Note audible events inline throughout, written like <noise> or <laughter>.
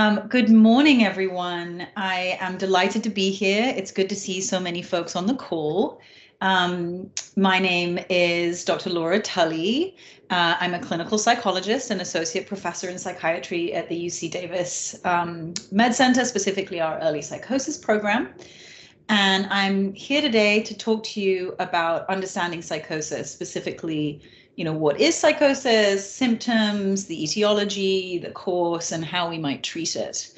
Um, good morning, everyone. I am delighted to be here. It's good to see so many folks on the call. Um, my name is Dr. Laura Tully. Uh, I'm a clinical psychologist and associate professor in psychiatry at the UC Davis um, Med Center, specifically our early psychosis program. And I'm here today to talk to you about understanding psychosis, specifically you know, what is psychosis, symptoms, the etiology, the course, and how we might treat it.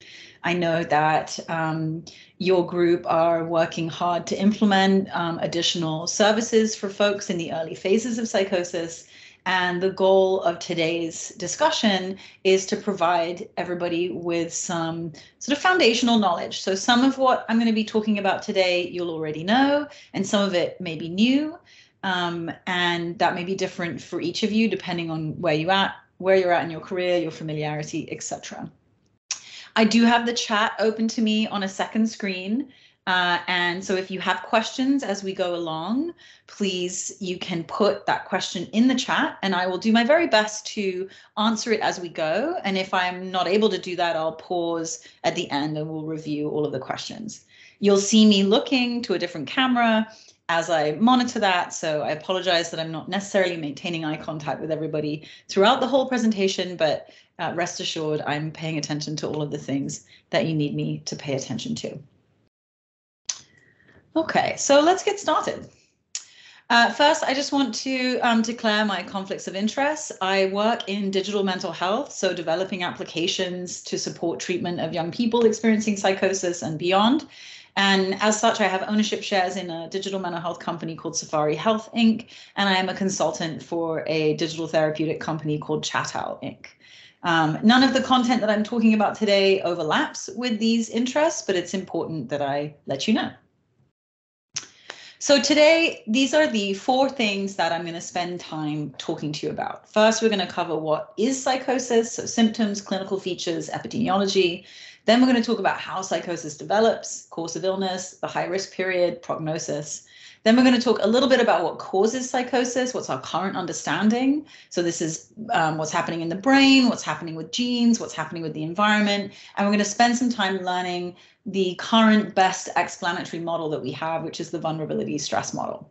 I know that um, your group are working hard to implement um, additional services for folks in the early phases of psychosis. And the goal of today's discussion is to provide everybody with some sort of foundational knowledge. So, some of what I'm going to be talking about today, you'll already know, and some of it may be new. Um, and that may be different for each of you depending on where you at, where you're at in your career, your familiarity, etc. I do have the chat open to me on a second screen. Uh, and so if you have questions as we go along, please, you can put that question in the chat and I will do my very best to answer it as we go. And if I'm not able to do that, I'll pause at the end and we'll review all of the questions. You'll see me looking to a different camera as I monitor that. So I apologize that I'm not necessarily maintaining eye contact with everybody throughout the whole presentation, but uh, rest assured I'm paying attention to all of the things that you need me to pay attention to. Okay, so let's get started. Uh, first, I just want to um, declare my conflicts of interest. I work in digital mental health, so developing applications to support treatment of young people experiencing psychosis and beyond. And as such, I have ownership shares in a digital mental health company called Safari Health Inc. And I am a consultant for a digital therapeutic company called ChatOwl Inc. Um, none of the content that I'm talking about today overlaps with these interests, but it's important that I let you know. So today, these are the four things that I'm going to spend time talking to you about. First, we're going to cover what is psychosis, so symptoms, clinical features, epidemiology. Then we're going to talk about how psychosis develops, course of illness, the high risk period, prognosis. Then we're going to talk a little bit about what causes psychosis, what's our current understanding. So this is um, what's happening in the brain, what's happening with genes, what's happening with the environment. And we're going to spend some time learning the current best explanatory model that we have, which is the vulnerability stress model.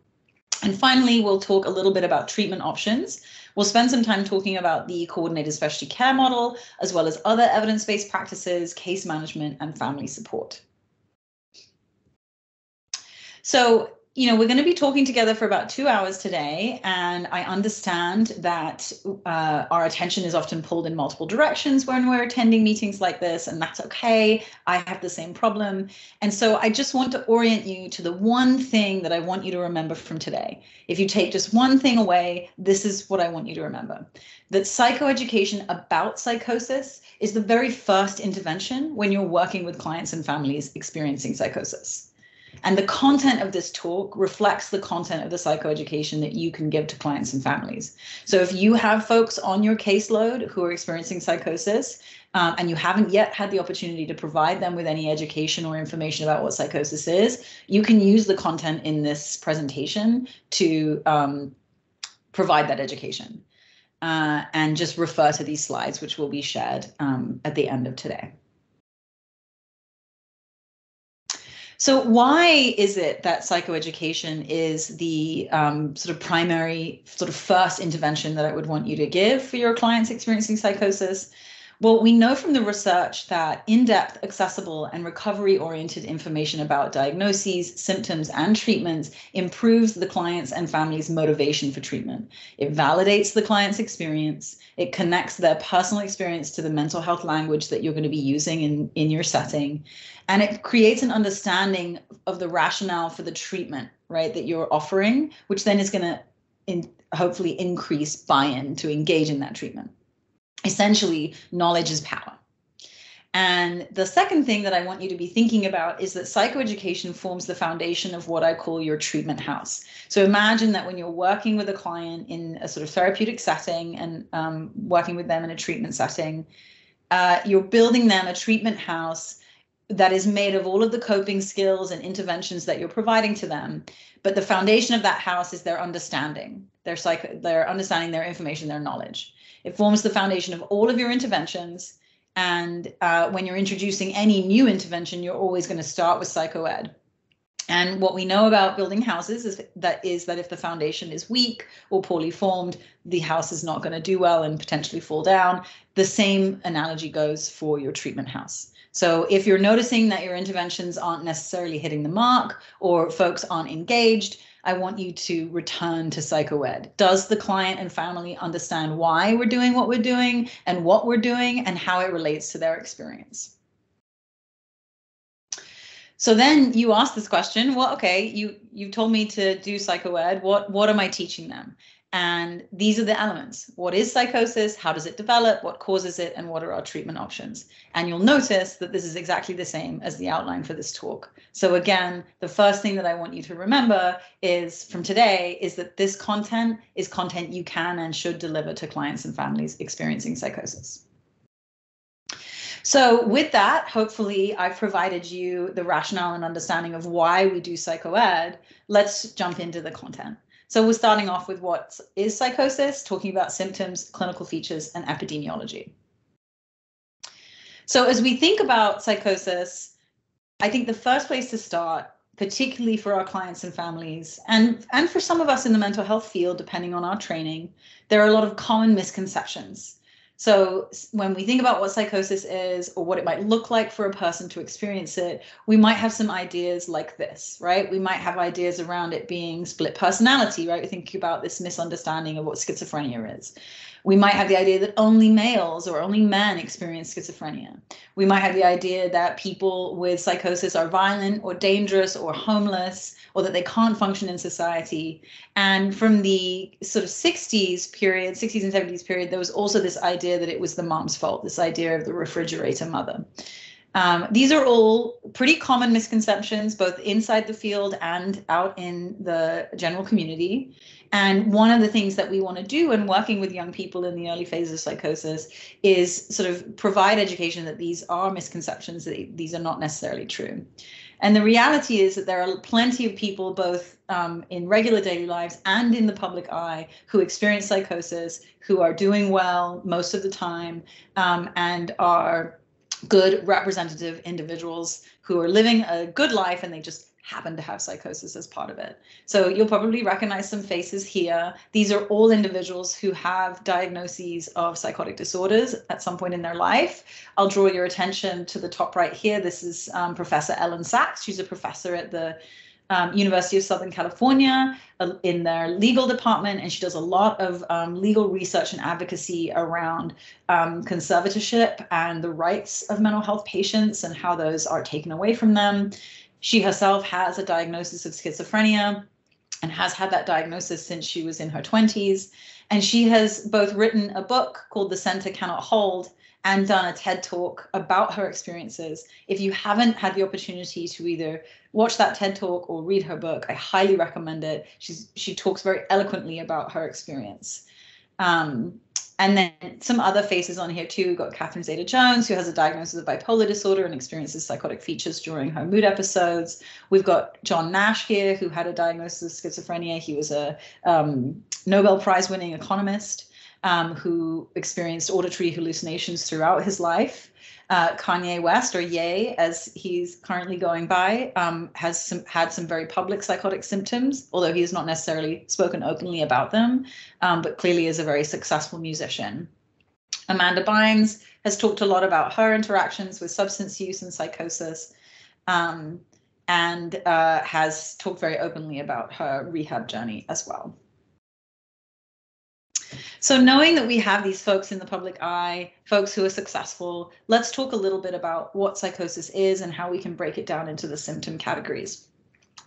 And finally, we'll talk a little bit about treatment options. We'll spend some time talking about the coordinated specialty care model, as well as other evidence-based practices, case management, and family support. So you know, we're going to be talking together for about two hours today, and I understand that uh, our attention is often pulled in multiple directions when we're attending meetings like this, and that's okay. I have the same problem. And so I just want to orient you to the one thing that I want you to remember from today. If you take just one thing away, this is what I want you to remember that psychoeducation about psychosis is the very first intervention when you're working with clients and families experiencing psychosis. And the content of this talk reflects the content of the psychoeducation that you can give to clients and families. So if you have folks on your caseload who are experiencing psychosis um, and you haven't yet had the opportunity to provide them with any education or information about what psychosis is, you can use the content in this presentation to um, provide that education. Uh, and just refer to these slides, which will be shared um, at the end of today. So why is it that psychoeducation is the um, sort of primary, sort of first intervention that I would want you to give for your clients experiencing psychosis? Well, we know from the research that in depth, accessible, and recovery oriented information about diagnoses, symptoms, and treatments improves the client's and family's motivation for treatment. It validates the client's experience, it connects their personal experience to the mental health language that you're going to be using in, in your setting, and it creates an understanding of the rationale for the treatment, right, that you're offering, which then is going to in, hopefully increase buy in to engage in that treatment essentially knowledge is power. And the second thing that I want you to be thinking about is that psychoeducation forms the foundation of what I call your treatment house. So imagine that when you're working with a client in a sort of therapeutic setting and um, working with them in a treatment setting, uh, you're building them a treatment house that is made of all of the coping skills and interventions that you're providing to them. But the foundation of that house is their understanding, their psych, their understanding, their information, their knowledge. It forms the foundation of all of your interventions. And uh, when you're introducing any new intervention, you're always going to start with psychoed. And what we know about building houses is that is that if the foundation is weak or poorly formed, the house is not going to do well and potentially fall down. The same analogy goes for your treatment house. So if you're noticing that your interventions aren't necessarily hitting the mark or folks aren't engaged, I want you to return to psychoed. Does the client and family understand why we're doing what we're doing and what we're doing and how it relates to their experience? So then you ask this question, well, okay, you you've told me to do psychoed. What what am I teaching them? And these are the elements. What is psychosis? How does it develop? What causes it? And what are our treatment options? And you'll notice that this is exactly the same as the outline for this talk. So again, the first thing that I want you to remember is from today is that this content is content you can and should deliver to clients and families experiencing psychosis. So with that, hopefully I've provided you the rationale and understanding of why we do psychoed. Let's jump into the content. So we're starting off with what is psychosis, talking about symptoms, clinical features, and epidemiology. So as we think about psychosis, I think the first place to start, particularly for our clients and families, and, and for some of us in the mental health field, depending on our training, there are a lot of common misconceptions. So when we think about what psychosis is or what it might look like for a person to experience it, we might have some ideas like this, right? We might have ideas around it being split personality, right? We're thinking about this misunderstanding of what schizophrenia is. We might have the idea that only males or only men experience schizophrenia. We might have the idea that people with psychosis are violent or dangerous or homeless or that they can't function in society. And from the sort of 60s period, 60s and 70s period, there was also this idea that it was the mom's fault, this idea of the refrigerator mother. Um, these are all pretty common misconceptions, both inside the field and out in the general community. And one of the things that we want to do in working with young people in the early phase of psychosis is sort of provide education that these are misconceptions, that these are not necessarily true. And the reality is that there are plenty of people, both um, in regular daily lives and in the public eye, who experience psychosis, who are doing well most of the time, um, and are good representative individuals who are living a good life and they just happen to have psychosis as part of it. So you'll probably recognize some faces here. These are all individuals who have diagnoses of psychotic disorders at some point in their life. I'll draw your attention to the top right here. This is um, Professor Elyn Saks. She's a professor at the um, University of Southern California uh, in their legal department, and she does a lot of um, legal research and advocacy around um, conservatorship and the rights of mental health patients and how those are taken away from them. She herself has a diagnosis of schizophrenia and has had that diagnosis since she was in her 20s. And she has both written a book called The Center Cannot Hold and done a TED talk about her experiences. If you haven't had the opportunity to either watch that TED talk or read her book, I highly recommend it. She's she talks very eloquently about her experience. Um, and then some other faces on here too. We've got Catherine Zeta Jones, who has a diagnosis of bipolar disorder and experiences psychotic features during her mood episodes. We've got John Nash here, who had a diagnosis of schizophrenia. He was a um, Nobel Prize winning economist um, who experienced auditory hallucinations throughout his life. Uh, Kanye West, or Ye, as he's currently going by, um, has some, had some very public psychotic symptoms, although he has not necessarily spoken openly about them, um, but clearly is a very successful musician. Amanda Bynes has talked a lot about her interactions with substance use and psychosis, um, and uh, has talked very openly about her rehab journey as well. So knowing that we have these folks in the public eye, folks who are successful, let's talk a little bit about what psychosis is and how we can break it down into the symptom categories.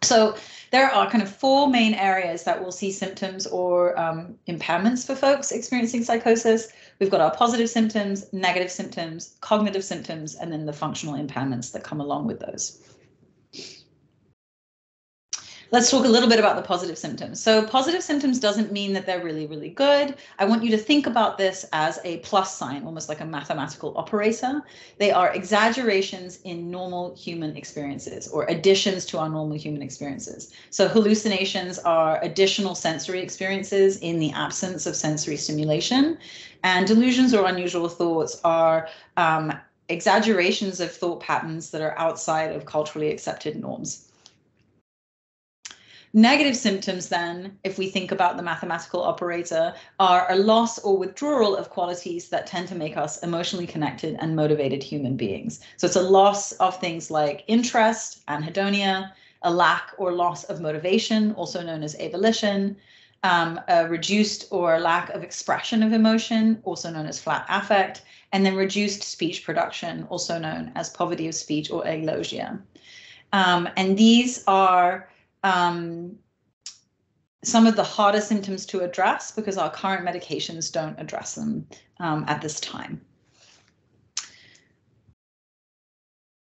So there are kind of four main areas that we'll see symptoms or um, impairments for folks experiencing psychosis. We've got our positive symptoms, negative symptoms, cognitive symptoms, and then the functional impairments that come along with those. Let's talk a little bit about the positive symptoms. So positive symptoms doesn't mean that they're really, really good. I want you to think about this as a plus sign, almost like a mathematical operator. They are exaggerations in normal human experiences or additions to our normal human experiences. So hallucinations are additional sensory experiences in the absence of sensory stimulation. And delusions or unusual thoughts are um, exaggerations of thought patterns that are outside of culturally accepted norms. Negative symptoms, then, if we think about the mathematical operator, are a loss or withdrawal of qualities that tend to make us emotionally connected and motivated human beings. So it's a loss of things like interest, anhedonia, a lack or loss of motivation, also known as avolition, um, a reduced or lack of expression of emotion, also known as flat affect, and then reduced speech production, also known as poverty of speech or alogia. Um, and these are um, some of the harder symptoms to address because our current medications don't address them um, at this time.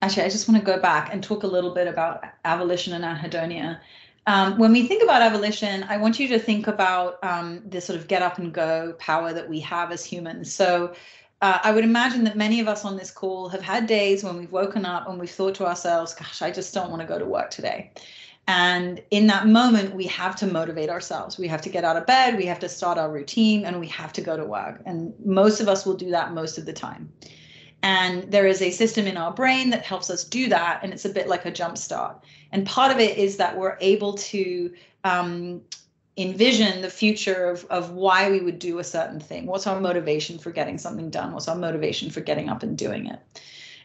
Actually, I just want to go back and talk a little bit about avolition and anhedonia. Um, when we think about avolition, I want you to think about um, this sort of get up and go power that we have as humans. So uh, I would imagine that many of us on this call have had days when we've woken up and we've thought to ourselves, gosh, I just don't want to go to work today. And in that moment, we have to motivate ourselves. We have to get out of bed, we have to start our routine, and we have to go to work. And most of us will do that most of the time. And there is a system in our brain that helps us do that. And it's a bit like a jump start. And part of it is that we're able to um, envision the future of, of why we would do a certain thing. What's our motivation for getting something done? What's our motivation for getting up and doing it?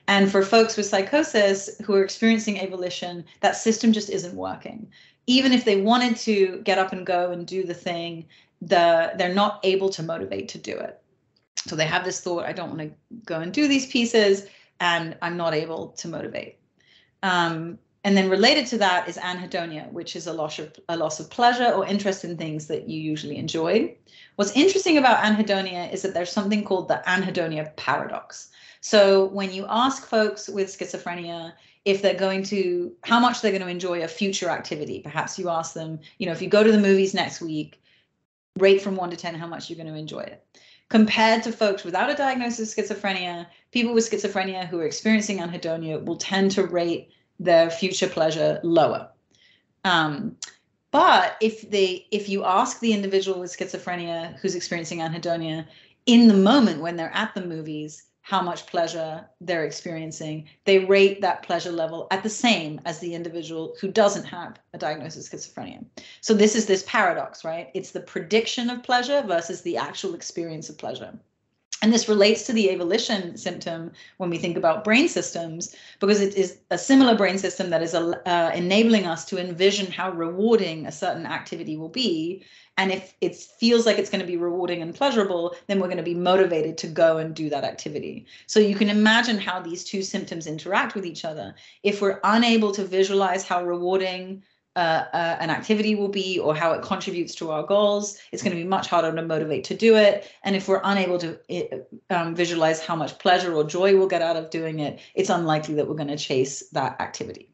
And for folks with psychosis who are experiencing avolition, that system just isn't working. Even if they wanted to get up and go and do the thing, the they're not able to motivate to do it. So they have this thought, I don't want to go and do these pieces, and I'm not able to motivate. Um, and then related to that is anhedonia, which is a loss of a loss of pleasure or interest in things that you usually enjoy. What's interesting about anhedonia is that there's something called the anhedonia paradox. So when you ask folks with schizophrenia if they're going to, how much they're going to enjoy a future activity, perhaps you ask them, you know, if you go to the movies next week, rate from one to 10 how much you're going to enjoy it. Compared to folks without a diagnosis of schizophrenia, people with schizophrenia who are experiencing anhedonia will tend to rate their future pleasure lower. Um, but if they if you ask the individual with schizophrenia who's experiencing anhedonia in the moment when they're at the movies how much pleasure they're experiencing, they rate that pleasure level at the same as the individual who doesn't have a diagnosis of schizophrenia. So this is this paradox, right? It's the prediction of pleasure versus the actual experience of pleasure. And this relates to the avolition symptom when we think about brain systems, because it is a similar brain system that is uh, enabling us to envision how rewarding a certain activity will be. And if it feels like it's going to be rewarding and pleasurable, then we're going to be motivated to go and do that activity. So you can imagine how these two symptoms interact with each other. If we're unable to visualize how rewarding uh, uh, an activity will be or how it contributes to our goals. It's going to be much harder to motivate to do it. And if we're unable to um, visualize how much pleasure or joy we'll get out of doing it, it's unlikely that we're going to chase that activity.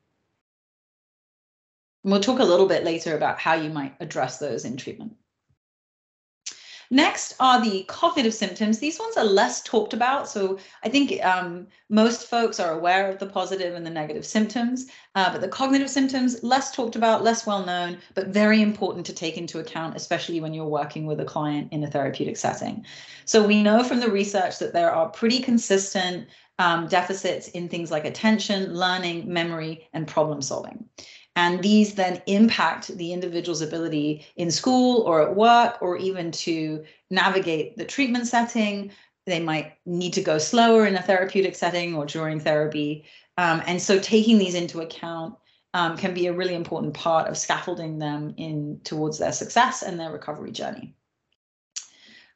And we'll talk a little bit later about how you might address those in treatment. Next are the cognitive symptoms. These ones are less talked about. So I think um, most folks are aware of the positive and the negative symptoms, uh, but the cognitive symptoms, less talked about, less well known, but very important to take into account, especially when you're working with a client in a therapeutic setting. So we know from the research that there are pretty consistent um, deficits in things like attention, learning, memory, and problem solving. And these then impact the individual's ability in school or at work or even to navigate the treatment setting. They might need to go slower in a therapeutic setting or during therapy. Um, and so taking these into account um, can be a really important part of scaffolding them in towards their success and their recovery journey.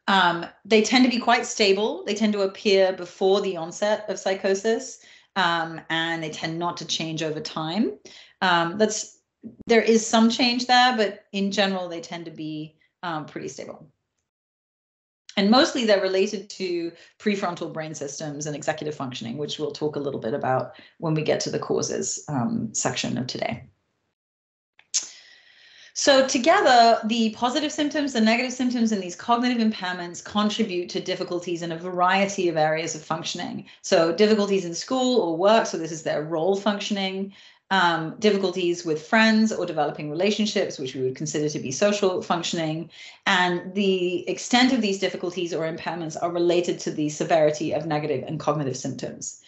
Um, they tend to be quite stable. They tend to appear before the onset of psychosis, um, and they tend not to change over time. Um, that's there is some change there, but in general, they tend to be um, pretty stable. And mostly they're related to prefrontal brain systems and executive functioning, which we'll talk a little bit about when we get to the causes um, section of today. So together, the positive symptoms, the negative symptoms, and these cognitive impairments contribute to difficulties in a variety of areas of functioning. So difficulties in school or work, so this is their role functioning, um, difficulties with friends or developing relationships, which we would consider to be social functioning. And the extent of these difficulties or impairments are related to the severity of negative and cognitive symptoms.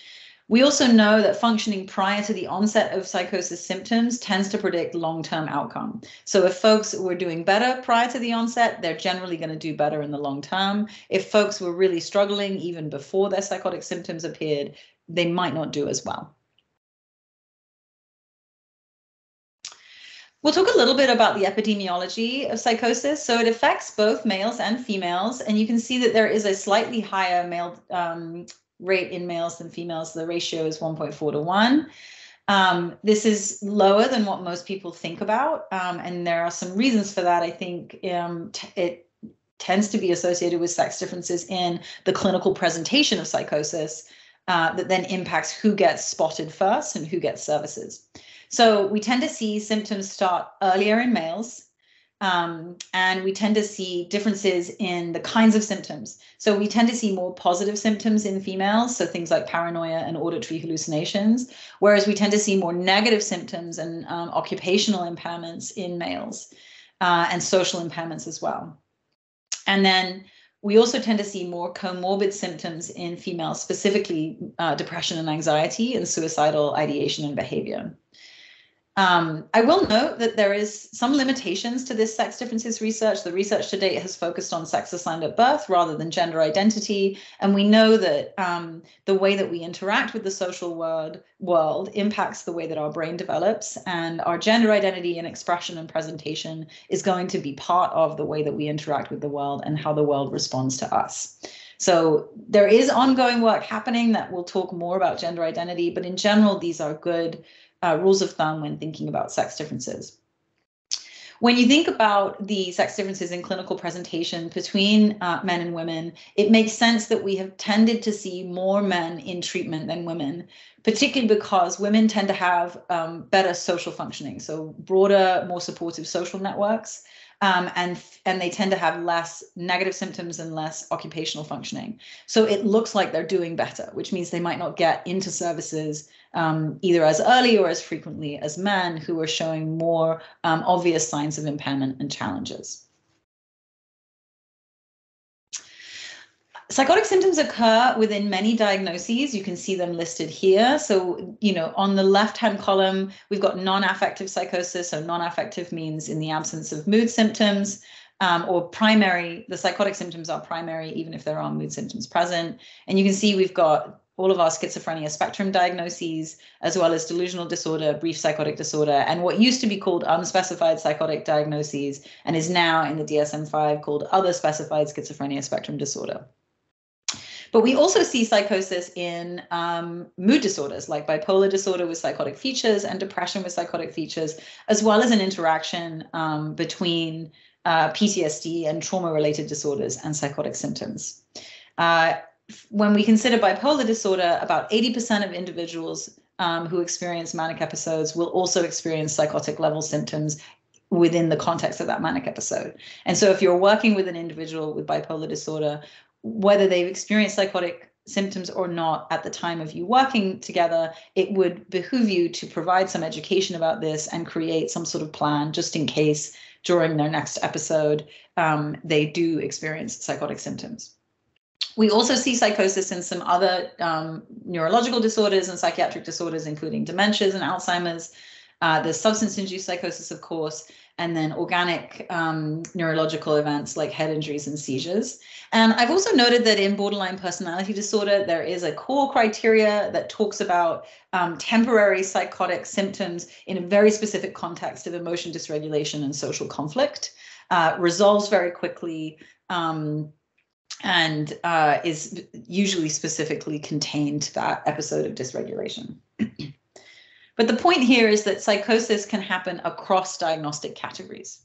We also know that functioning prior to the onset of psychosis symptoms tends to predict long-term outcome. So if folks were doing better prior to the onset, they're generally going to do better in the long term. If folks were really struggling even before their psychotic symptoms appeared, they might not do as well. We'll talk a little bit about the epidemiology of psychosis. So it affects both males and females, and you can see that there is a slightly higher male um, rate in males than females. The ratio is 1.4 to 1. Um, this is lower than what most people think about, um, and there are some reasons for that. I think um, it tends to be associated with sex differences in the clinical presentation of psychosis uh, that then impacts who gets spotted first and who gets services. So we tend to see symptoms start earlier in males um, and we tend to see differences in the kinds of symptoms. So we tend to see more positive symptoms in females, so things like paranoia and auditory hallucinations, whereas we tend to see more negative symptoms and um, occupational impairments in males uh, and social impairments as well. And then we also tend to see more comorbid symptoms in females, specifically uh, depression and anxiety and suicidal ideation and behavior. Um, I will note that there is some limitations to this sex differences research. The research to date has focused on sex assigned at birth rather than gender identity. And we know that um, the way that we interact with the social world, world impacts the way that our brain develops. And our gender identity and expression and presentation is going to be part of the way that we interact with the world and how the world responds to us. So there is ongoing work happening that will talk more about gender identity, but in general, these are good uh, rules of thumb when thinking about sex differences. When you think about the sex differences in clinical presentation between uh, men and women, it makes sense that we have tended to see more men in treatment than women, particularly because women tend to have um, better social functioning, so broader, more supportive social networks um, and and they tend to have less negative symptoms and less occupational functioning. So it looks like they're doing better, which means they might not get into services um, either as early or as frequently as men who are showing more um, obvious signs of impairment and challenges. Psychotic symptoms occur within many diagnoses. You can see them listed here. So, you know, on the left-hand column, we've got non-affective psychosis. So non-affective means in the absence of mood symptoms um, or primary, the psychotic symptoms are primary, even if there are mood symptoms present. And you can see we've got all of our schizophrenia spectrum diagnoses, as well as delusional disorder, brief psychotic disorder, and what used to be called unspecified psychotic diagnoses and is now in the DSM 5 called other specified schizophrenia spectrum disorder. But we also see psychosis in um, mood disorders like bipolar disorder with psychotic features and depression with psychotic features, as well as an interaction um, between uh, PTSD and trauma related disorders and psychotic symptoms. Uh, when we consider bipolar disorder, about 80% of individuals um, who experience manic episodes will also experience psychotic level symptoms within the context of that manic episode. And so if you're working with an individual with bipolar disorder, whether they've experienced psychotic symptoms or not at the time of you working together, it would behoove you to provide some education about this and create some sort of plan just in case during their next episode um, they do experience psychotic symptoms. We also see psychosis in some other um, neurological disorders and psychiatric disorders, including dementias and Alzheimer's. Uh, there's substance induced psychosis, of course, and then organic um, neurological events like head injuries and seizures. And I've also noted that in borderline personality disorder, there is a core criteria that talks about um, temporary psychotic symptoms in a very specific context of emotion dysregulation and social conflict, uh, resolves very quickly. Um, and uh, is usually specifically contained to that episode of dysregulation. <clears throat> But the point here is that psychosis can happen across diagnostic categories.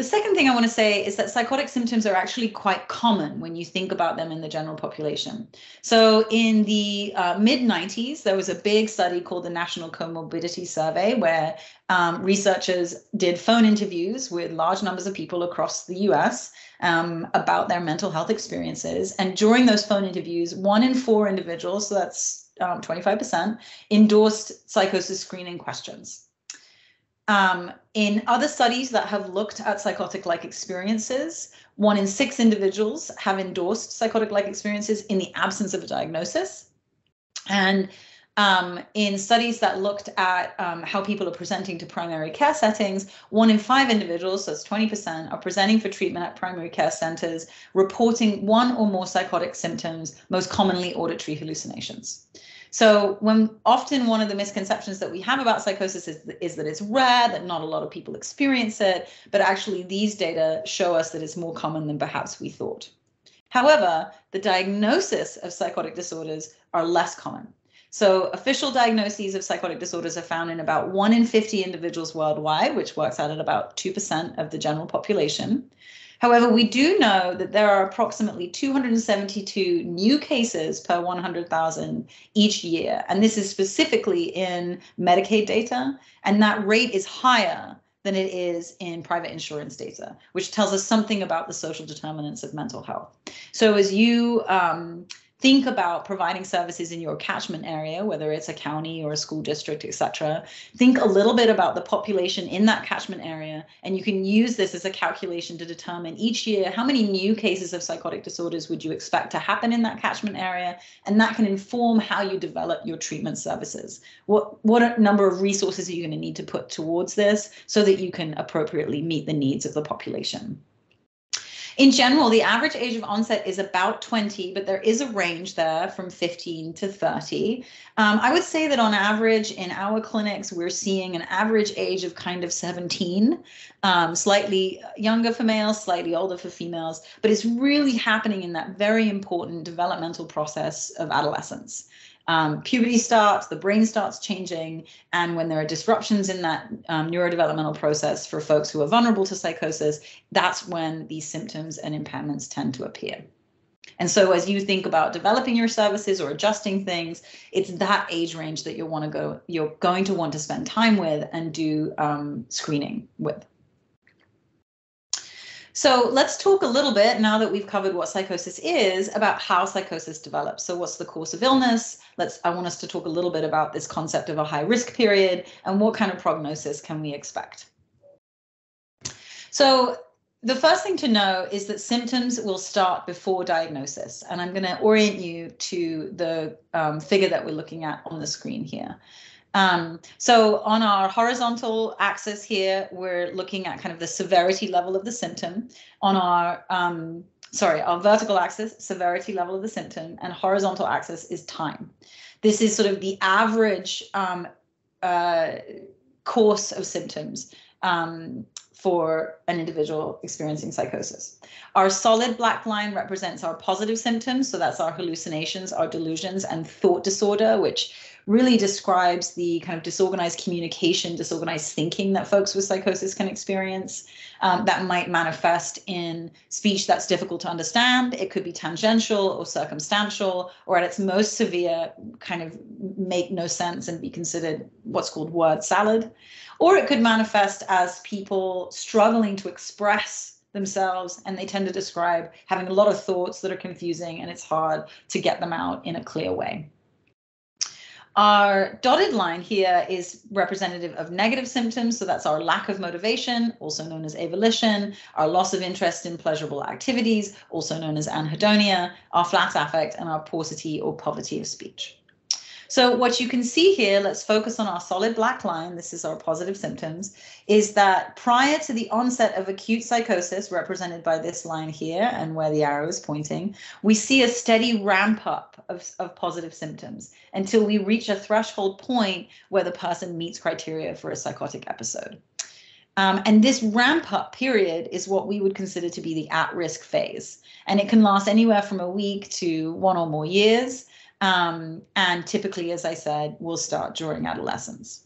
The second thing I want to say is that psychotic symptoms are actually quite common when you think about them in the general population. So, in the uh, mid 90s, there was a big study called the National Comorbidity Survey, where um, researchers did phone interviews with large numbers of people across the US um, about their mental health experiences. And during those phone interviews, one in four individuals, so that's um, 25%, endorsed psychosis screening questions. Um, in other studies that have looked at psychotic like experiences, one in six individuals have endorsed psychotic like experiences in the absence of a diagnosis. And um, in studies that looked at um, how people are presenting to primary care settings, one in five individuals, so it's 20%, are presenting for treatment at primary care centers, reporting one or more psychotic symptoms, most commonly auditory hallucinations. So when often one of the misconceptions that we have about psychosis is, is that it's rare, that not a lot of people experience it, but actually these data show us that it's more common than perhaps we thought. However, the diagnosis of psychotic disorders are less common. So official diagnoses of psychotic disorders are found in about 1 in 50 individuals worldwide, which works out at about 2% of the general population. However, we do know that there are approximately 272 new cases per 100,000 each year. And this is specifically in Medicaid data. And that rate is higher than it is in private insurance data, which tells us something about the social determinants of mental health. So as you um, think about providing services in your catchment area, whether it's a county or a school district, et cetera. Think a little bit about the population in that catchment area, and you can use this as a calculation to determine each year how many new cases of psychotic disorders would you expect to happen in that catchment area, and that can inform how you develop your treatment services. What what number of resources are you going to need to put towards this so that you can appropriately meet the needs of the population? In general, the average age of onset is about 20, but there is a range there from 15 to 30. Um, I would say that on average in our clinics, we're seeing an average age of kind of 17, um, slightly younger for males, slightly older for females, but it's really happening in that very important developmental process of adolescence um, puberty starts, the brain starts changing, and when there are disruptions in that um, neurodevelopmental process for folks who are vulnerable to psychosis, that's when these symptoms and impairments tend to appear. And so, as you think about developing your services or adjusting things, it's that age range that you want to go. You're going to want to spend time with and do um, screening with. So let's talk a little bit now that we've covered what psychosis is about how psychosis develops. So what's the course of illness? Let's I want us to talk a little bit about this concept of a high risk period and what kind of prognosis can we expect. So the first thing to know is that symptoms will start before diagnosis. And I'm going to orient you to the um, figure that we're looking at on the screen here. Um, so on our horizontal axis here, we're looking at kind of the severity level of the symptom. On our, um, sorry, our vertical axis, severity level of the symptom, and horizontal axis is time. This is sort of the average um, uh, course of symptoms um, for an individual experiencing psychosis. Our solid black line represents our positive symptoms. So that's our hallucinations, our delusions, and thought disorder, which really describes the kind of disorganized communication, disorganized thinking that folks with psychosis can experience. Um, that might manifest in speech that's difficult to understand. It could be tangential or circumstantial, or at its most severe, kind of make no sense and be considered what's called word salad. Or it could manifest as people struggling to express themselves and they tend to describe having a lot of thoughts that are confusing and it's hard to get them out in a clear way. Our dotted line here is representative of negative symptoms. So that's our lack of motivation, also known as avolition, our loss of interest in pleasurable activities, also known as anhedonia, our flat affect, and our paucity or poverty of speech. So what you can see here, let's focus on our solid black line, this is our positive symptoms, is that prior to the onset of acute psychosis, represented by this line here and where the arrow is pointing, we see a steady ramp up of, of positive symptoms until we reach a threshold point where the person meets criteria for a psychotic episode. Um, and this ramp up period is what we would consider to be the at risk phase. And it can last anywhere from a week to one or more years. Um, and typically, as I said, will start during adolescence.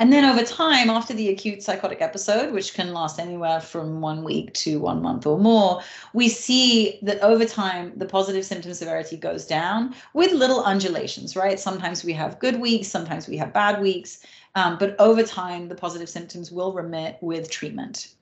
And then over time, after the acute psychotic episode, which can last anywhere from one week to one month or more, we see that over time, the positive symptom severity goes down with little undulations, right? Sometimes we have good weeks, sometimes we have bad weeks, um, but over time, the positive symptoms will remit with treatment.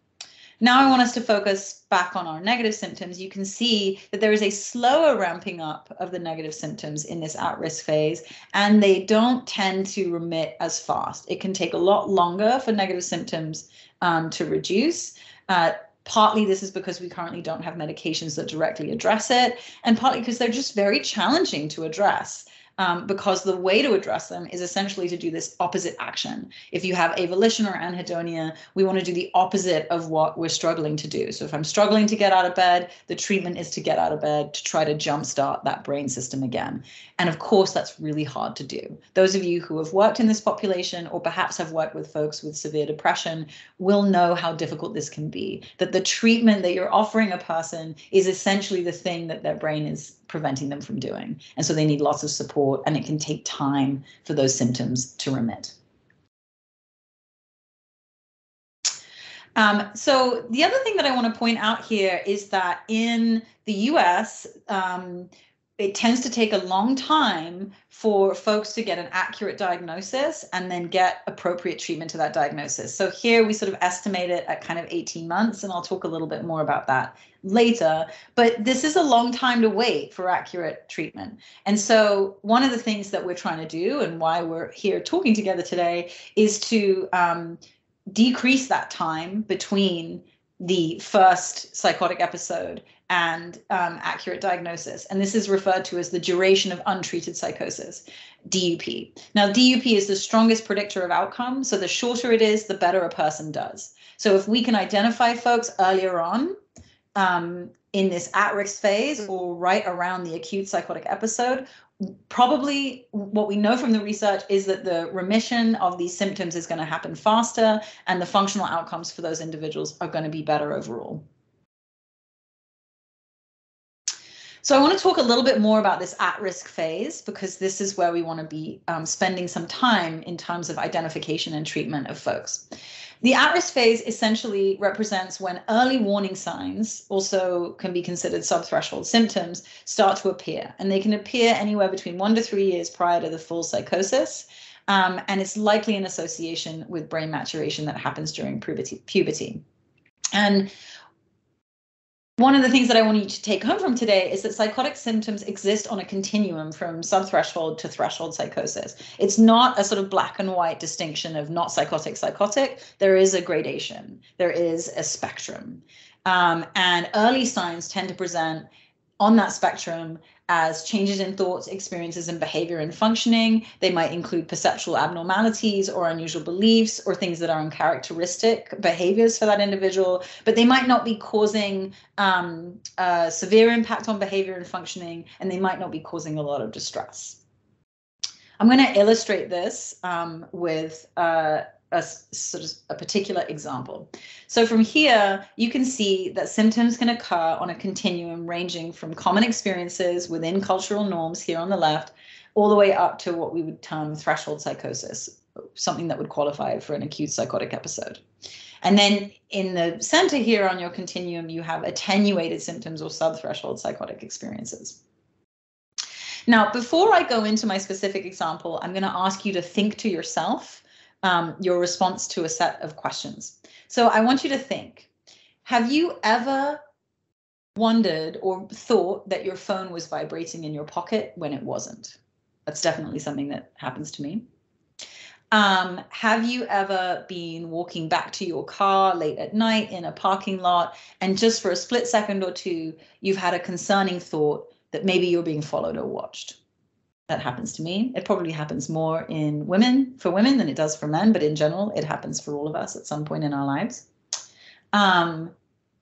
Now I want us to focus back on our negative symptoms. You can see that there is a slower ramping up of the negative symptoms in this at-risk phase, and they don't tend to remit as fast. It can take a lot longer for negative symptoms um, to reduce. Uh, partly this is because we currently don't have medications that directly address it, and partly because they're just very challenging to address um, because the way to address them is essentially to do this opposite action. If you have avolition or anhedonia, we want to do the opposite of what we're struggling to do. So if I'm struggling to get out of bed, the treatment is to get out of bed to try to jumpstart that brain system again. And of course, that's really hard to do. Those of you who have worked in this population or perhaps have worked with folks with severe depression will know how difficult this can be. That the treatment that you're offering a person is essentially the thing that their brain is preventing them from doing. And so they need lots of support, and it can take time for those symptoms to remit. Um, so the other thing that I want to point out here is that in the US, um, it tends to take a long time for folks to get an accurate diagnosis and then get appropriate treatment to that diagnosis. So here we sort of estimate it at kind of 18 months, and I'll talk a little bit more about that later. But this is a long time to wait for accurate treatment. And so one of the things that we're trying to do and why we're here talking together today is to um, decrease that time between the first psychotic episode and um, accurate diagnosis. And this is referred to as the duration of untreated psychosis, DUP. Now, DUP is the strongest predictor of outcome. So the shorter it is, the better a person does. So if we can identify folks earlier on um, in this at-risk phase or right around the acute psychotic episode, probably what we know from the research is that the remission of these symptoms is going to happen faster and the functional outcomes for those individuals are going to be better overall. So I want to talk a little bit more about this at-risk phase because this is where we want to be um, spending some time in terms of identification and treatment of folks. The at-risk phase essentially represents when early warning signs, also can be considered subthreshold symptoms, start to appear. And they can appear anywhere between one to three years prior to the full psychosis. Um, and it's likely in association with brain maturation that happens during puberty. And one of the things that I want you to take home from today is that psychotic symptoms exist on a continuum from subthreshold to threshold psychosis. It's not a sort of black and white distinction of not psychotic, psychotic. There is a gradation, there is a spectrum. Um, and early signs tend to present on that spectrum as changes in thoughts, experiences, and behavior and functioning. They might include perceptual abnormalities or unusual beliefs or things that are uncharacteristic behaviors for that individual, but they might not be causing um, a severe impact on behavior and functioning, and they might not be causing a lot of distress. I'm going to illustrate this um, with uh, a sort of a particular example. So from here, you can see that symptoms can occur on a continuum ranging from common experiences within cultural norms here on the left, all the way up to what we would term threshold psychosis, something that would qualify for an acute psychotic episode. And then in the center here on your continuum, you have attenuated symptoms or subthreshold psychotic experiences. Now, before I go into my specific example, I'm going to ask you to think to yourself um, your response to a set of questions. So I want you to think, have you ever wondered or thought that your phone was vibrating in your pocket when it wasn't? That's definitely something that happens to me. Um, have you ever been walking back to your car late at night in a parking lot and just for a split second or two, you've had a concerning thought that maybe you're being followed or watched? That happens to me. It probably happens more in women for women than it does for men, but in general, it happens for all of us at some point in our lives. Um,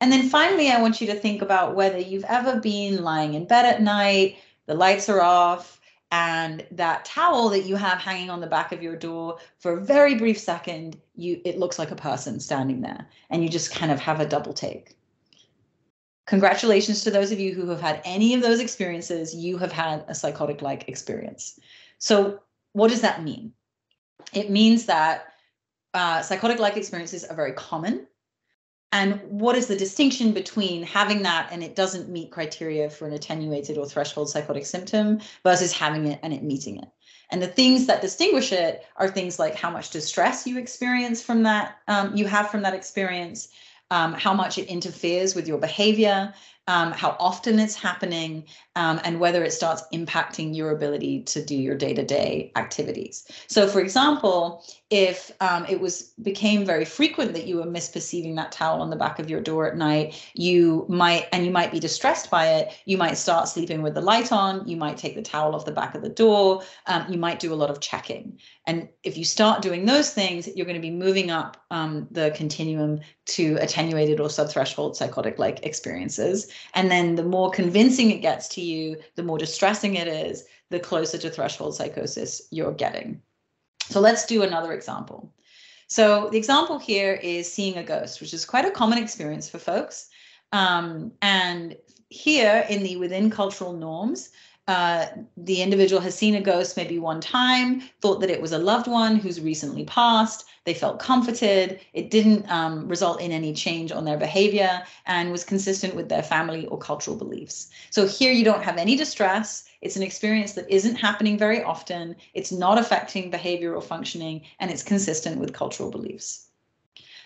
and then finally, I want you to think about whether you've ever been lying in bed at night, the lights are off, and that towel that you have hanging on the back of your door for a very brief second, you it looks like a person standing there, and you just kind of have a double take. Congratulations to those of you who have had any of those experiences. You have had a psychotic like experience. So, what does that mean? It means that uh, psychotic like experiences are very common. And what is the distinction between having that and it doesn't meet criteria for an attenuated or threshold psychotic symptom versus having it and it meeting it? And the things that distinguish it are things like how much distress you experience from that, um, you have from that experience, um, how much it interferes with your behavior, um, how often it's happening, um, and whether it starts impacting your ability to do your day-to-day activities. So, for example, if um, it was became very frequent that you were misperceiving that towel on the back of your door at night, you might and you might be distressed by it. You might start sleeping with the light on. You might take the towel off the back of the door. Um, you might do a lot of checking. And if you start doing those things, you're going to be moving up um, the continuum to attenuated or subthreshold psychotic-like experiences. And then the more convincing it gets to you, the more distressing it is, the closer to threshold psychosis you're getting. So let's do another example. So the example here is seeing a ghost, which is quite a common experience for folks. Um, and here in the within cultural norms, uh, the individual has seen a ghost maybe one time, thought that it was a loved one who's recently passed. They felt comforted. It didn't um, result in any change on their behavior and was consistent with their family or cultural beliefs. So here you don't have any distress. It's an experience that isn't happening very often. It's not affecting behavioral functioning, and it's consistent with cultural beliefs.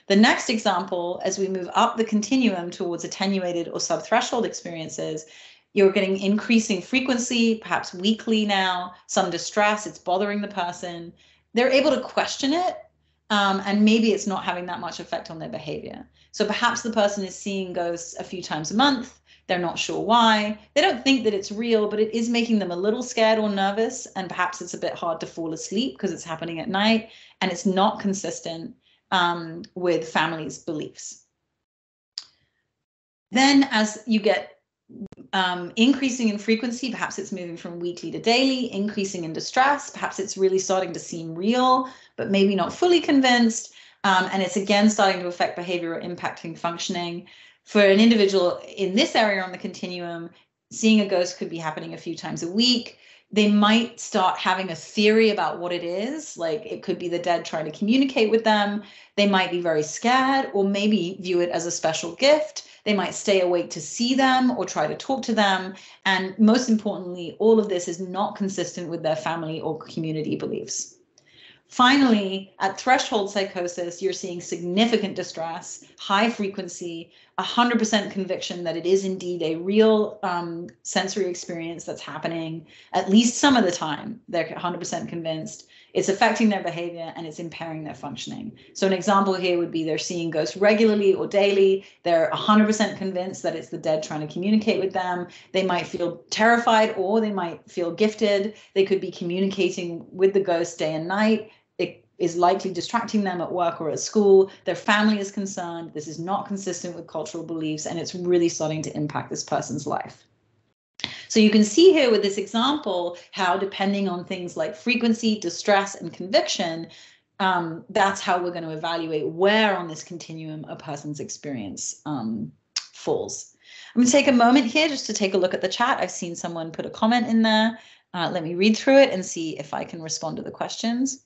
The next example, as we move up the continuum towards attenuated or subthreshold experiences, you're getting increasing frequency, perhaps weekly now, some distress, it's bothering the person. They're able to question it, um, and maybe it's not having that much effect on their behavior. So perhaps the person is seeing ghosts a few times a month. They're not sure why. They don't think that it's real, but it is making them a little scared or nervous. And perhaps it's a bit hard to fall asleep because it's happening at night and it's not consistent um, with families' beliefs. Then, as you get um, increasing in frequency, perhaps it's moving from weekly to daily, increasing in distress, perhaps it's really starting to seem real, but maybe not fully convinced. Um, and it's again starting to affect behavior or impacting functioning. For an individual in this area on the continuum, seeing a ghost could be happening a few times a week. They might start having a theory about what it is, like it could be the dead trying to communicate with them. They might be very scared or maybe view it as a special gift they might stay awake to see them or try to talk to them. And most importantly, all of this is not consistent with their family or community beliefs. Finally, at threshold psychosis, you're seeing significant distress, high frequency, 100% conviction that it is indeed a real um, sensory experience that's happening at least some of the time. They're 100% convinced it's affecting their behavior and it's impairing their functioning. So an example here would be they're seeing ghosts regularly or daily. They're 100% convinced that it's the dead trying to communicate with them. They might feel terrified or they might feel gifted. They could be communicating with the ghost day and night. Is likely distracting them at work or at school. Their family is concerned. This is not consistent with cultural beliefs and it's really starting to impact this person's life. So you can see here with this example how depending on things like frequency, distress, and conviction, um, that's how we're going to evaluate where on this continuum a person's experience um, falls. I'm going to take a moment here just to take a look at the chat. I've seen someone put a comment in there. Uh, let me read through it and see if I can respond to the questions.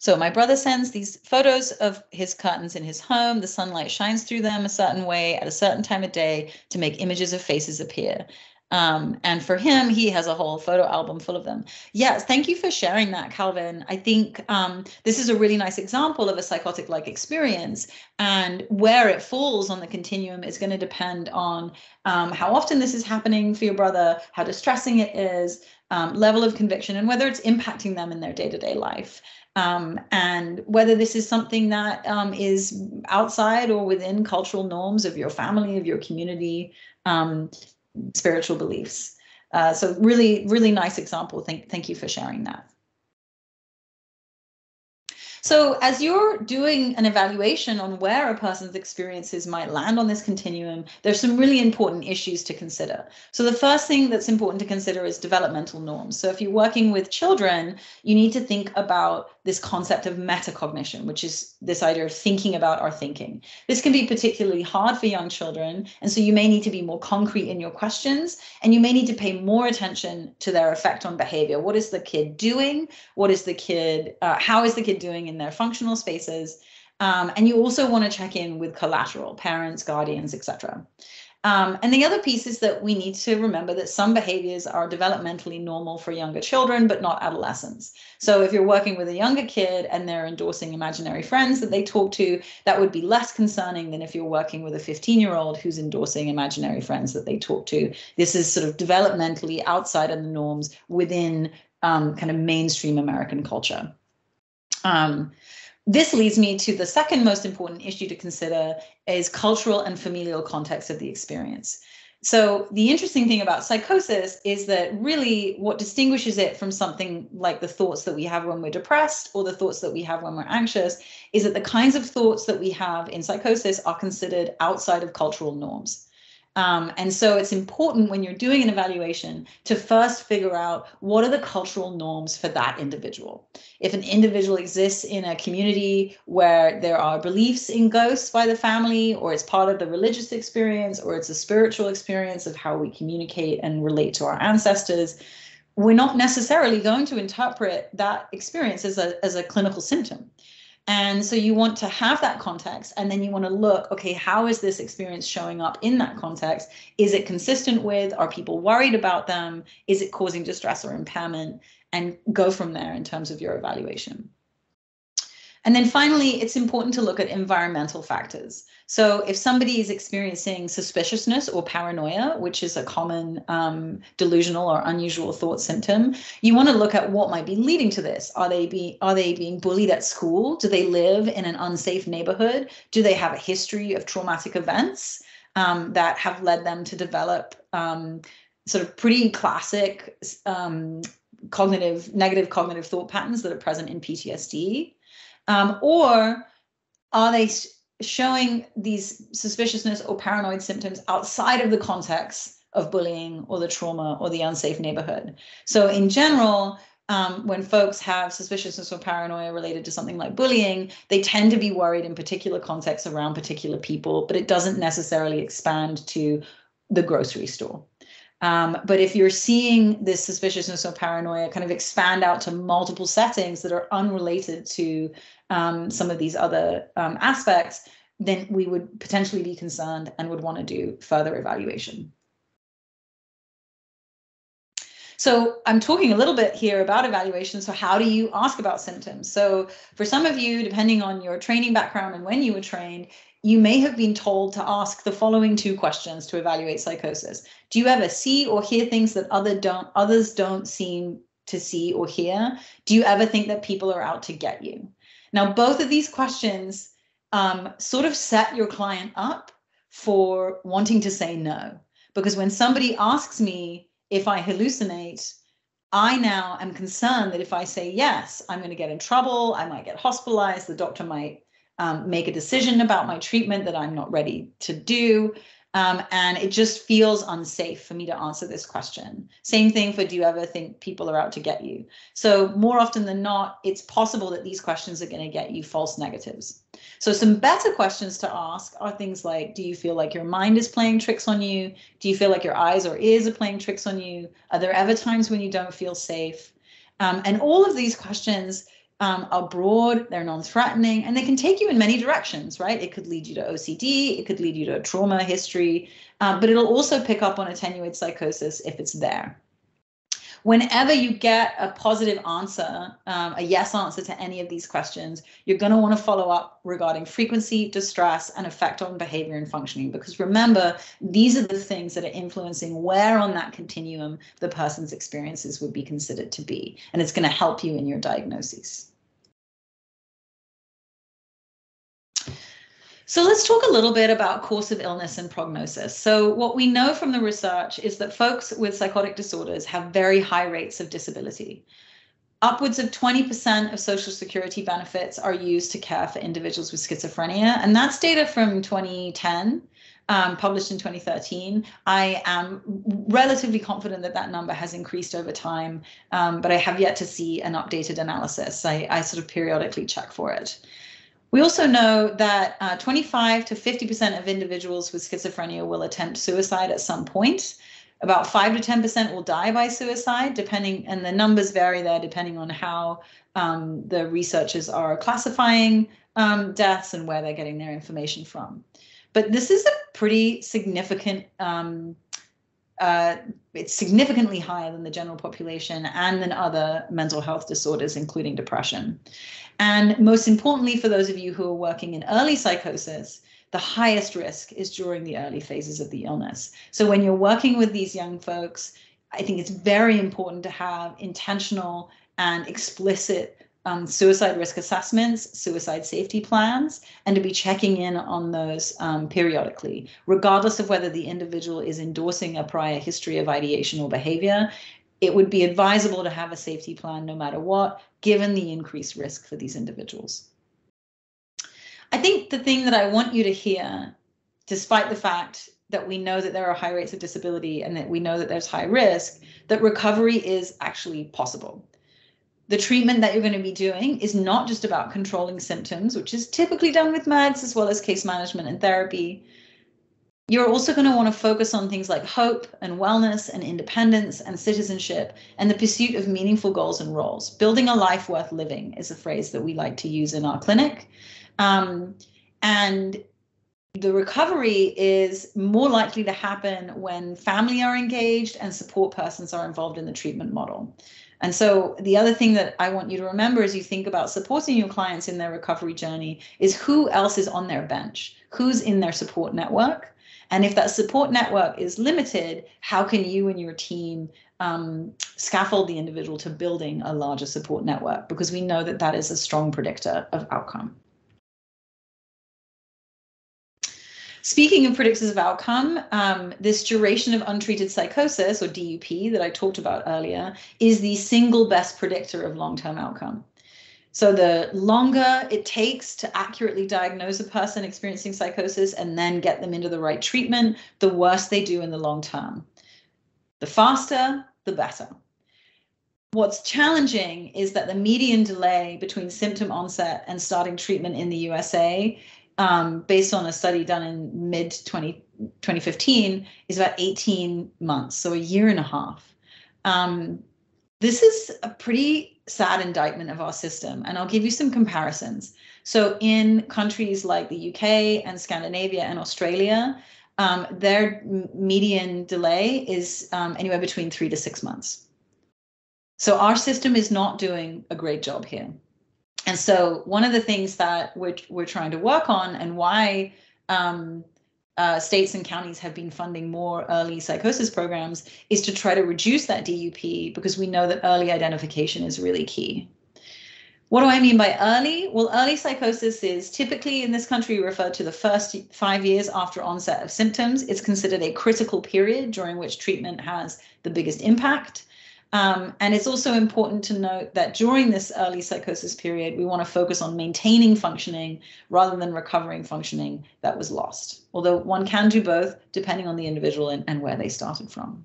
So my brother sends these photos of his curtains in his home. The sunlight shines through them a certain way at a certain time of day to make images of faces appear. Um, and for him, he has a whole photo album full of them. Yes, thank you for sharing that, Calvin. I think um, this is a really nice example of a psychotic like experience. And where it falls on the continuum is going to depend on um, how often this is happening for your brother, how distressing it is, um, level of conviction, and whether it's impacting them in their day to day life um, and whether this is something that um, is outside or within cultural norms of your family, of your community, um, spiritual beliefs. Uh, so really, really nice example. Thank, thank you for sharing that. So as you're doing an evaluation on where a person's experiences might land on this continuum, there's some really important issues to consider. So the first thing that's important to consider is developmental norms. So if you're working with children, you need to think about this concept of metacognition, which is this idea of thinking about our thinking. This can be particularly hard for young children. And so you may need to be more concrete in your questions and you may need to pay more attention to their effect on behavior. What is the kid doing? What is the kid, uh, how is the kid doing in their functional spaces? Um, and you also want to check in with collateral, parents, guardians, etc. Um, and the other piece is that we need to remember that some behaviors are developmentally normal for younger children, but not adolescents. So if you're working with a younger kid and they're endorsing imaginary friends that they talk to, that would be less concerning than if you're working with a 15 year old who's endorsing imaginary friends that they talk to. This is sort of developmentally outside of the norms within um, kind of mainstream American culture. Um, this leads me to the second most important issue to consider is cultural and familial context of the experience. So the interesting thing about psychosis is that really what distinguishes it from something like the thoughts that we have when we're depressed or the thoughts that we have when we're anxious is that the kinds of thoughts that we have in psychosis are considered outside of cultural norms. Um, and so it's important when you're doing an evaluation to first figure out what are the cultural norms for that individual. If an individual exists in a community where there are beliefs in ghosts by the family, or it's part of the religious experience, or it's a spiritual experience of how we communicate and relate to our ancestors, we're not necessarily going to interpret that experience as a, as a clinical symptom. And so you want to have that context and then you want to look, okay, how is this experience showing up in that context? Is it consistent with, are people worried about them? Is it causing distress or impairment? And go from there in terms of your evaluation. And then finally, it's important to look at environmental factors. So if somebody is experiencing suspiciousness or paranoia, which is a common um, delusional or unusual thought symptom, you want to look at what might be leading to this. Are they be are they being bullied at school? Do they live in an unsafe neighborhood? Do they have a history of traumatic events um, that have led them to develop um, sort of pretty classic um, cognitive negative cognitive thought patterns that are present in PTSD? Um, or are they showing these suspiciousness or paranoid symptoms outside of the context of bullying or the trauma or the unsafe neighborhood? So, in general, um, when folks have suspiciousness or paranoia related to something like bullying, they tend to be worried in particular contexts around particular people, but it doesn't necessarily expand to the grocery store. Um, but if you're seeing this suspiciousness or paranoia kind of expand out to multiple settings that are unrelated to um, some of these other um, aspects, then we would potentially be concerned and would want to do further evaluation. So I'm talking a little bit here about evaluation. So how do you ask about symptoms? So for some of you, depending on your training background and when you were trained, you may have been told to ask the following two questions to evaluate psychosis. Do you ever see or hear things that other don't others don't seem to see or hear? Do you ever think that people are out to get you? Now, both of these questions um, sort of set your client up for wanting to say no. Because when somebody asks me if I hallucinate, I now am concerned that if I say yes, I'm going to get in trouble. I might get hospitalized. The doctor might um, make a decision about my treatment that I'm not ready to do. Um, and it just feels unsafe for me to answer this question. Same thing for do you ever think people are out to get you? So, more often than not, it's possible that these questions are going to get you false negatives. So, some better questions to ask are things like Do you feel like your mind is playing tricks on you? Do you feel like your eyes or ears are playing tricks on you? Are there ever times when you don't feel safe? Um, and all of these questions um, are broad, they're non-threatening, and they can take you in many directions, right? It could lead you to OCD, it could lead you to a trauma history, um, but it'll also pick up on attenuated psychosis if it's there. Whenever you get a positive answer, um, a yes answer to any of these questions, you're going to want to follow up regarding frequency, distress, and effect on behavior and functioning. Because remember, these are the things that are influencing where on that continuum the person's experiences would be considered to be. And it's going to help you in your diagnosis. So let's talk a little bit about course of illness and prognosis. So what we know from the research is that folks with psychotic disorders have very high rates of disability. Upwards of 20% of Social Security benefits are used to care for individuals with schizophrenia, and that's data from 2010. um, published in 2013. I am relatively confident that that number has increased over time, um, but I have yet to see an updated analysis. I, I sort of periodically check for it. We also know that uh, 25 to 50% of individuals with schizophrenia will attempt suicide at some point. About 5 to 10% will die by suicide, depending, and the numbers vary there depending on how um, the researchers are classifying um, deaths and where they're getting their information from. But this is a pretty significant, um, uh, it's significantly higher than the general population and than other mental health disorders, including depression. And most importantly, for those of you who are working in early psychosis, the highest risk is during the early phases of the illness. So when you're working with these young folks, I think it's very important to have intentional and explicit um, suicide risk assessments, suicide safety plans, and to be checking in on those um, periodically, regardless of whether the individual is endorsing a prior history of ideation or behavior. It would be advisable to have a safety plan no matter what, given the increased risk for these individuals. I think the thing that I want you to hear, despite the fact that we know that there are high rates of disability and that we know that there's high risk, that recovery is actually possible the treatment that you're going to be doing is not just about controlling symptoms, which is typically done with meds as well as case management and therapy. You're also going to want to focus on things like hope and wellness and independence and citizenship and the pursuit of meaningful goals and roles. Building a life worth living is a phrase that we like to use in our clinic. Um, and the recovery is more likely to happen when family are engaged and support persons are involved in the treatment model. And so the other thing that I want you to remember as you think about supporting your clients in their recovery journey is who else is on their bench, who's in their support network. And if that support network is limited, how can you and your team um, scaffold the individual to building a larger support network? Because we know that that is a strong predictor of outcome. Speaking of predictors of outcome, um, this duration of untreated psychosis, or DUP, that I talked about earlier, is the single best predictor of long term outcome. So, the longer it takes to accurately diagnose a person experiencing psychosis and then get them into the right treatment, the worse they do in the long term. The faster, the better. What's challenging is that the median delay between symptom onset and starting treatment in the USA um, based on a study done in mid 2015, is about 18 months, so a year and a half. Um, this is a pretty sad indictment of our system, and I'll give you some comparisons. So, in countries like the UK and Scandinavia and Australia, um, their median delay is um, anywhere between three to six months. So, our system is not doing a great job here and so one of the things that we're, we're trying to work on and why um, uh, states and counties have been funding more early psychosis programs is to try to reduce that DUP because we know that early identification is really key. What do I mean by early? Well, early psychosis is typically in this country referred to the first five years after onset of symptoms. It's considered a critical period during which treatment has the biggest impact. Um, and it's also important to note that during this early psychosis period, we want to focus on maintaining functioning rather than recovering functioning that was lost. Although one can do both depending on the individual and, and where they started from.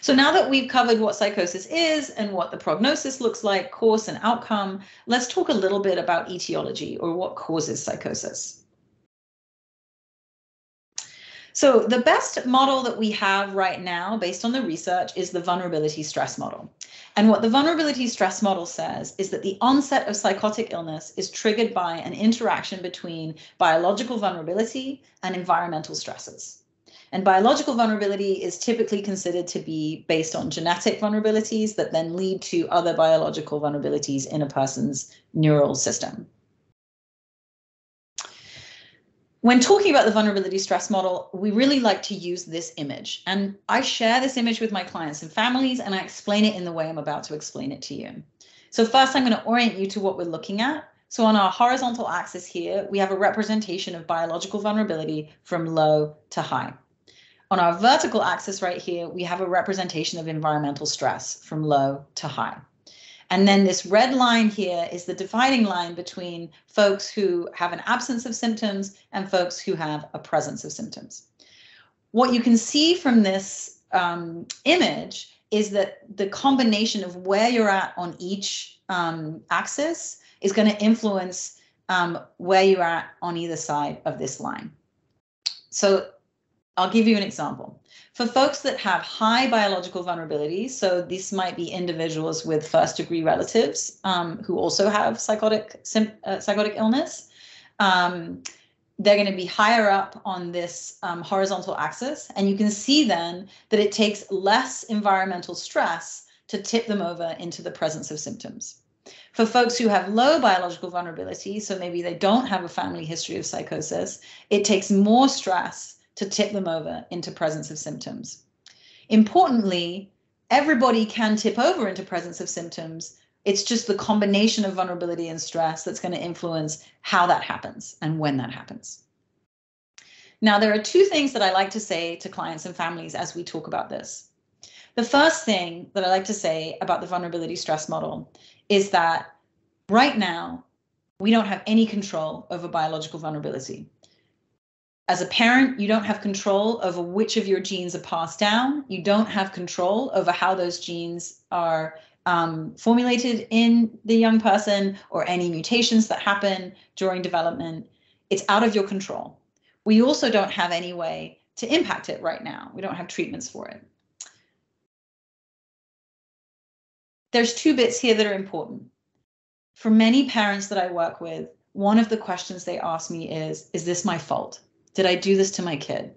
So now that we've covered what psychosis is and what the prognosis looks like, course and outcome, let's talk a little bit about etiology or what causes psychosis. So the best model that we have right now based on the research is the vulnerability stress model. And what the vulnerability stress model says is that the onset of psychotic illness is triggered by an interaction between biological vulnerability and environmental stresses. And biological vulnerability is typically considered to be based on genetic vulnerabilities that then lead to other biological vulnerabilities in a person's neural system. When talking about the vulnerability stress model, we really like to use this image. And I share this image with my clients and families, and I explain it in the way I'm about to explain it to you. So first, I'm going to orient you to what we're looking at. So on our horizontal axis here, we have a representation of biological vulnerability from low to high. On our vertical axis right here, we have a representation of environmental stress from low to high. And then this red line here is the dividing line between folks who have an absence of symptoms and folks who have a presence of symptoms. What you can see from this um, image is that the combination of where you're at on each um, axis is going to influence um, where you're at on either side of this line. So I'll give you an example. For folks that have high biological vulnerability, so this might be individuals with first degree relatives um, who also have psychotic uh, psychotic illness, um, they're going to be higher up on this um, horizontal axis. And you can see then that it takes less environmental stress to tip them over into the presence of symptoms. For folks who have low biological vulnerability, so maybe they don't have a family history of psychosis, it takes more stress to tip them over into presence of symptoms. Importantly, everybody can tip over into presence of symptoms. It's just the combination of vulnerability and stress that's going to influence how that happens and when that happens. Now, there are two things that I like to say to clients and families as we talk about this. The first thing that I like to say about the vulnerability stress model is that right now, we don't have any control over biological vulnerability as a parent, you don't have control over which of your genes are passed down. You don't have control over how those genes are um, formulated in the young person or any mutations that happen during development. It's out of your control. We also don't have any way to impact it right now. We don't have treatments for it. There's two bits here that are important. For many parents that I work with, one of the questions they ask me is, is this my fault? Did I do this to my kid?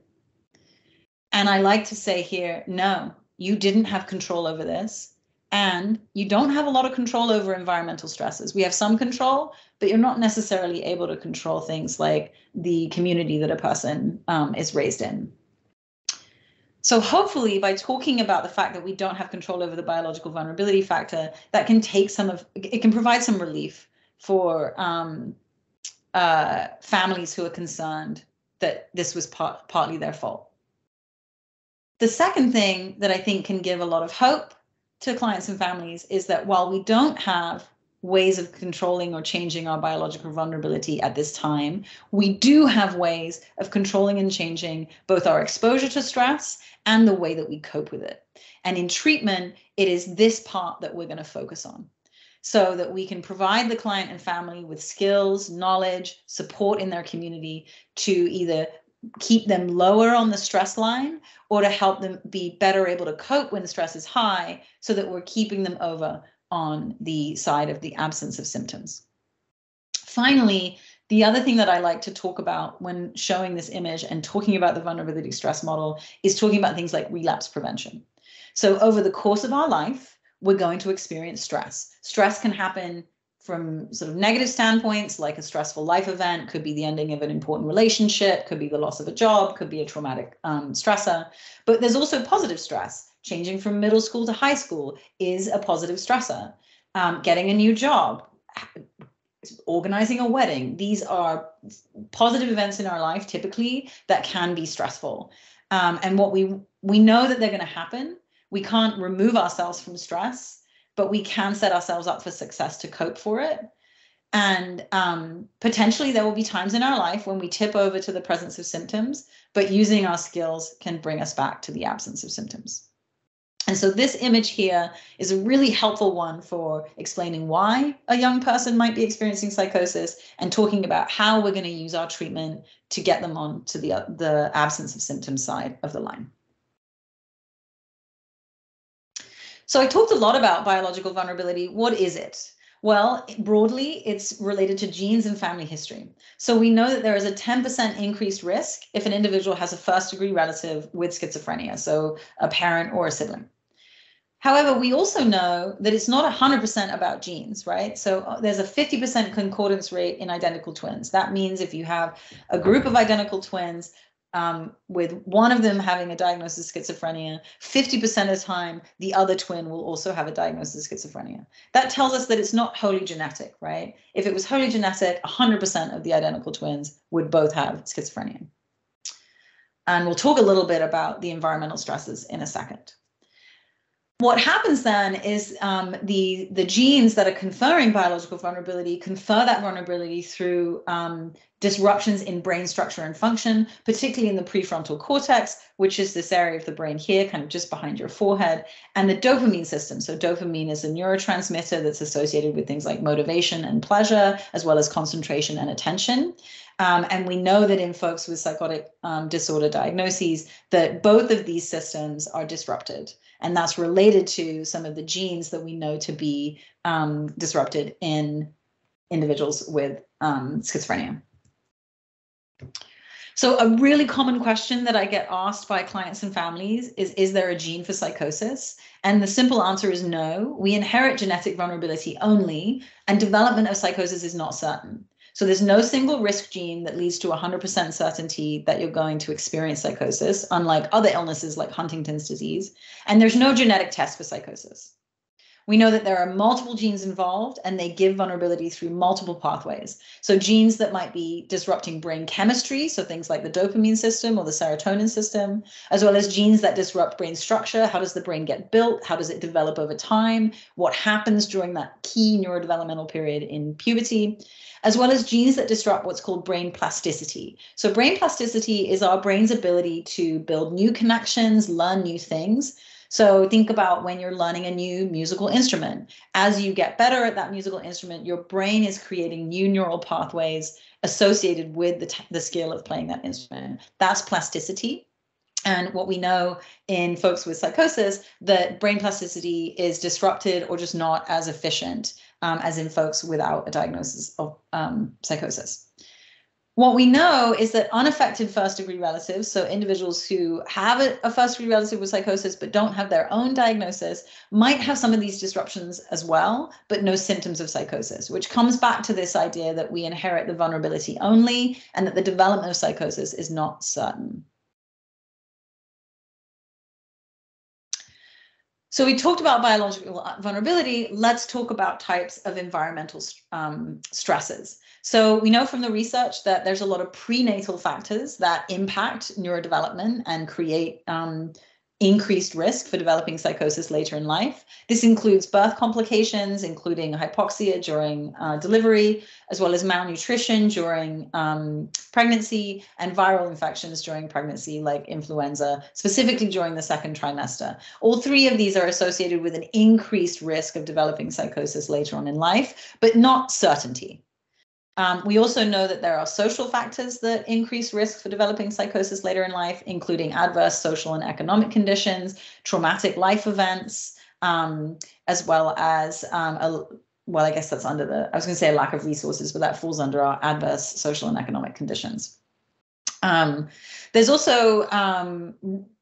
And I like to say here, no, you didn't have control over this. And you don't have a lot of control over environmental stresses. We have some control, but you're not necessarily able to control things like the community that a person um, is raised in. So hopefully by talking about the fact that we don't have control over the biological vulnerability factor, that can take some of, it can provide some relief for um, uh, families who are concerned that this was part, partly their fault. The second thing that I think can give a lot of hope to clients and families is that while we don't have ways of controlling or changing our biological vulnerability at this time, we do have ways of controlling and changing both our exposure to stress and the way that we cope with it. And in treatment, it is this part that we're going to focus on so that we can provide the client and family with skills, knowledge, support in their community to either keep them lower on the stress line or to help them be better able to cope when the stress is high so that we're keeping them over on the side of the absence of symptoms. Finally, the other thing that I like to talk about when showing this image and talking about the vulnerability stress model is talking about things like relapse prevention. So over the course of our life, we're going to experience stress. Stress can happen from sort of negative standpoints, like a stressful life event, could be the ending of an important relationship, could be the loss of a job, could be a traumatic um, stressor. But there's also positive stress. Changing from middle school to high school is a positive stressor. Um, getting a new job, organizing a wedding, these are positive events in our life typically that can be stressful. Um, and what we we know that they're going to happen we can't remove ourselves from stress, but we can set ourselves up for success to cope for it. And um, potentially, there will be times in our life when we tip over to the presence of symptoms, but using our skills can bring us back to the absence of symptoms. And so, this image here is a really helpful one for explaining why a young person might be experiencing psychosis and talking about how we're going to use our treatment to get them on to the, the absence of symptoms side of the line. So I talked a lot about biological vulnerability. What is it? Well, broadly, it's related to genes and family history. So we know that there is a 10% increased risk if an individual has a first degree relative with schizophrenia, so a parent or a sibling. However, we also know that it's not 100% about genes, right? So uh, there's a 50% concordance rate in identical twins. That means if you have a group of identical twins, um, with one of them having a diagnosis of schizophrenia, 50% of the time, the other twin will also have a diagnosis of schizophrenia. That tells us that it's not wholly genetic, right? If it was wholly genetic, 100% of the identical twins would both have schizophrenia. And we'll talk a little bit about the environmental stresses in a second. What happens then is um, the the genes that are conferring biological vulnerability confer that vulnerability through um, disruptions in brain structure and function, particularly in the prefrontal cortex, which is this area of the brain here, kind of just behind your forehead, and the dopamine system. So dopamine is a neurotransmitter that's associated with things like motivation and pleasure, as well as concentration and attention. Um, and we know that in folks with psychotic um, disorder diagnoses, that both of these systems are disrupted. And that's related to some of the genes that we know to be um, disrupted in individuals with um, schizophrenia. So a really common question that I get asked by clients and families is, is there a gene for psychosis? And the simple answer is no. We inherit genetic vulnerability only, and development of psychosis is not certain. So there's no single risk gene that leads to 100% certainty that you're going to experience psychosis, unlike other illnesses like Huntington's disease. And there's no genetic test for psychosis. We know that there are multiple genes involved and they give vulnerability through multiple pathways. So, genes that might be disrupting brain chemistry, so things like the dopamine system or the serotonin system, as well as genes that disrupt brain structure. How does the brain get built? How does it develop over time? What happens during that key neurodevelopmental period in puberty? As well as genes that disrupt what's called brain plasticity. So, brain plasticity is our brain's ability to build new connections, learn new things. So think about when you're learning a new musical instrument. As you get better at that musical instrument, your brain is creating new neural pathways associated with the, t- the skill of playing that instrument. That's plasticity. And what we know in folks with psychosis, that brain plasticity is disrupted or just not as efficient um, as in folks without a diagnosis of um, psychosis. What we know is that unaffected first degree relatives, so individuals who have a, first degree relative with psychosis but don't have their own diagnosis, might have some of these disruptions as well, but no symptoms of psychosis, which comes back to this idea that we inherit the vulnerability only and that the development of psychosis is not certain. So we talked about biological vulnerability. Let's talk about types of environmental um, stresses. So we know from the research that there's a lot of prenatal factors that impact neurodevelopment and create um, increased risk for developing psychosis later in life. This includes birth complications, including hypoxia during uh, delivery, as well as malnutrition during um, pregnancy and viral infections during pregnancy, like influenza, specifically during the second trimester. All three of these are associated with an increased risk of developing psychosis later on in life, but not certainty. Um, we also know that there are social factors that increase risk for developing psychosis later in life, including adverse social and economic conditions, traumatic life events, um, as well as um, a, well, I guess that's under the, I was going to say a lack of resources, but that falls under our adverse social and economic conditions. Um, there's also um,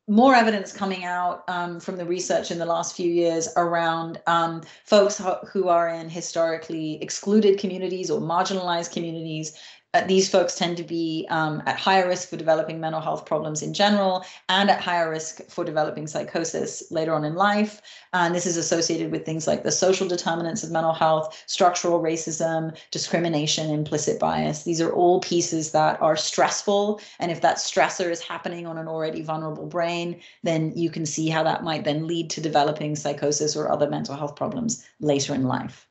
more evidence coming out um, from the research in the last few years around um, folks who are in historically excluded communities or marginalized communities these folks tend to be um, at higher risk for developing mental health problems in general and at higher risk for developing psychosis later on in life. And this is associated with things like the social determinants of mental health, structural racism, discrimination, implicit bias. These are all pieces that are stressful. And if that stressor is happening on an already vulnerable brain, then you can see how that might then lead to developing psychosis or other mental health problems later in life.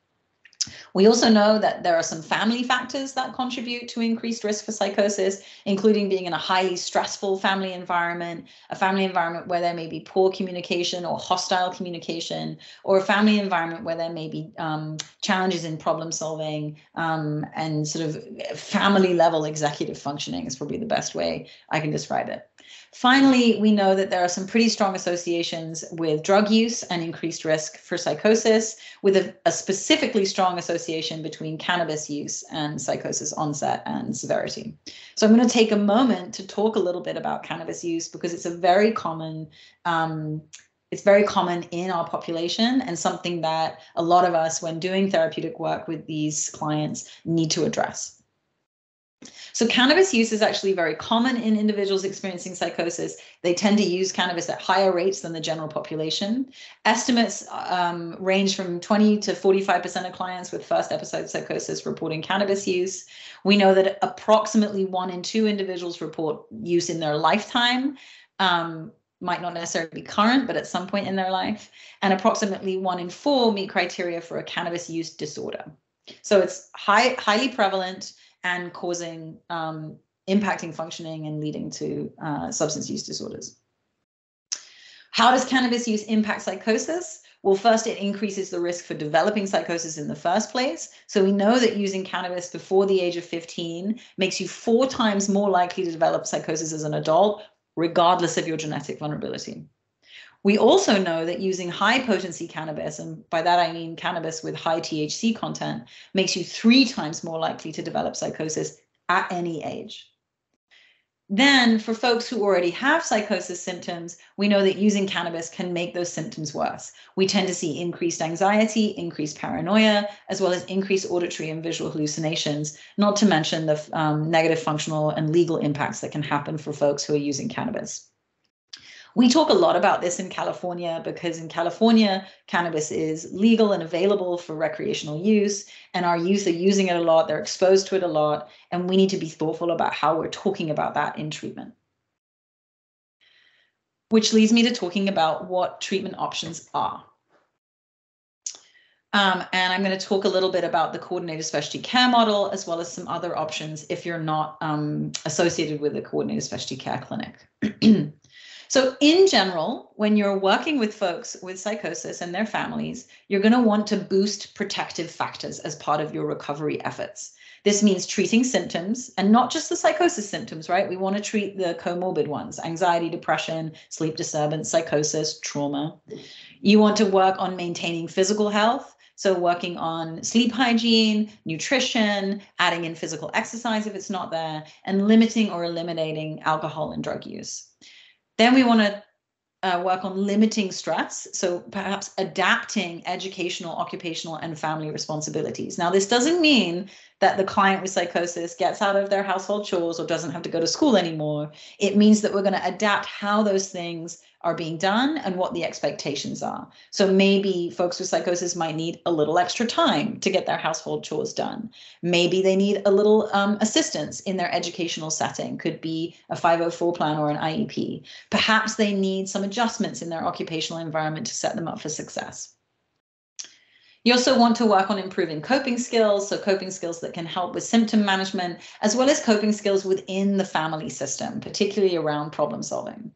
We also know that there are some family factors that contribute to increased risk for psychosis, including being in a highly stressful family environment, a family environment where there may be poor communication or hostile communication, or a family environment where there may be um, challenges in problem solving um, and sort of family level executive functioning is probably the best way I can describe it. Finally, we know that there are some pretty strong associations with drug use and increased risk for psychosis, with a, a, specifically strong association between cannabis use and psychosis onset and severity. So I'm going to take a moment to talk a little bit about cannabis use because it's a very common um, it's very common in our population and something that a lot of us, when doing therapeutic work with these clients, need to address. So cannabis use is actually very common in individuals experiencing psychosis. They tend to use cannabis at higher rates than the general population. Estimates um, range from 20 to 45% of clients with first episode psychosis reporting cannabis use. We know that approximately one in two individuals report use in their lifetime. Um, might not necessarily be current, but at some point in their life. And approximately one in four meet criteria for a cannabis use disorder. So it's high, highly prevalent and causing um, impacting functioning and leading to uh, substance use disorders. How does cannabis use impact psychosis? Well, first, it increases the risk for developing psychosis in the first place. So we know that using cannabis before the age of 15 makes you four times more likely to develop psychosis as an adult, regardless of your genetic vulnerability. We also know that using high potency cannabis, and by that I mean cannabis with high THC content, makes you three times more likely to develop psychosis at any age. Then, for folks who already have psychosis symptoms, we know that using cannabis can make those symptoms worse. We tend to see increased anxiety, increased paranoia, as well as increased auditory and visual hallucinations, not to mention the um, negative functional and legal impacts that can happen for folks who are using cannabis. We talk a lot about this in California because in California, cannabis is legal and available for recreational use, and our youth are using it a lot, they're exposed to it a lot, and we need to be thoughtful about how we're talking about that in treatment. Which leads me to talking about what treatment options are. Um, and I'm going to talk a little bit about the coordinated specialty care model, as well as some other options if you're not um, associated with a coordinated specialty care clinic. <clears throat> So, in general, when you're working with folks with psychosis and their families, you're going to want to boost protective factors as part of your recovery efforts. This means treating symptoms and not just the psychosis symptoms, right? We want to treat the comorbid ones anxiety, depression, sleep disturbance, psychosis, trauma. You want to work on maintaining physical health. So, working on sleep hygiene, nutrition, adding in physical exercise if it's not there, and limiting or eliminating alcohol and drug use. Then we want to uh, work on limiting stress. So perhaps adapting educational, occupational, and family responsibilities. Now, this doesn't mean that the client with psychosis gets out of their household chores or doesn't have to go to school anymore. It means that we're going to adapt how those things are being done and what the expectations are. So maybe folks with psychosis might need a little extra time to get their household chores done. Maybe they need a little um, assistance in their educational setting, could be a 504 plan or an IEP. Perhaps they need some adjustments in their occupational environment to set them up for success. You also want to work on improving coping skills, so coping skills that can help with symptom management, as well as coping skills within the family system, particularly around problem solving.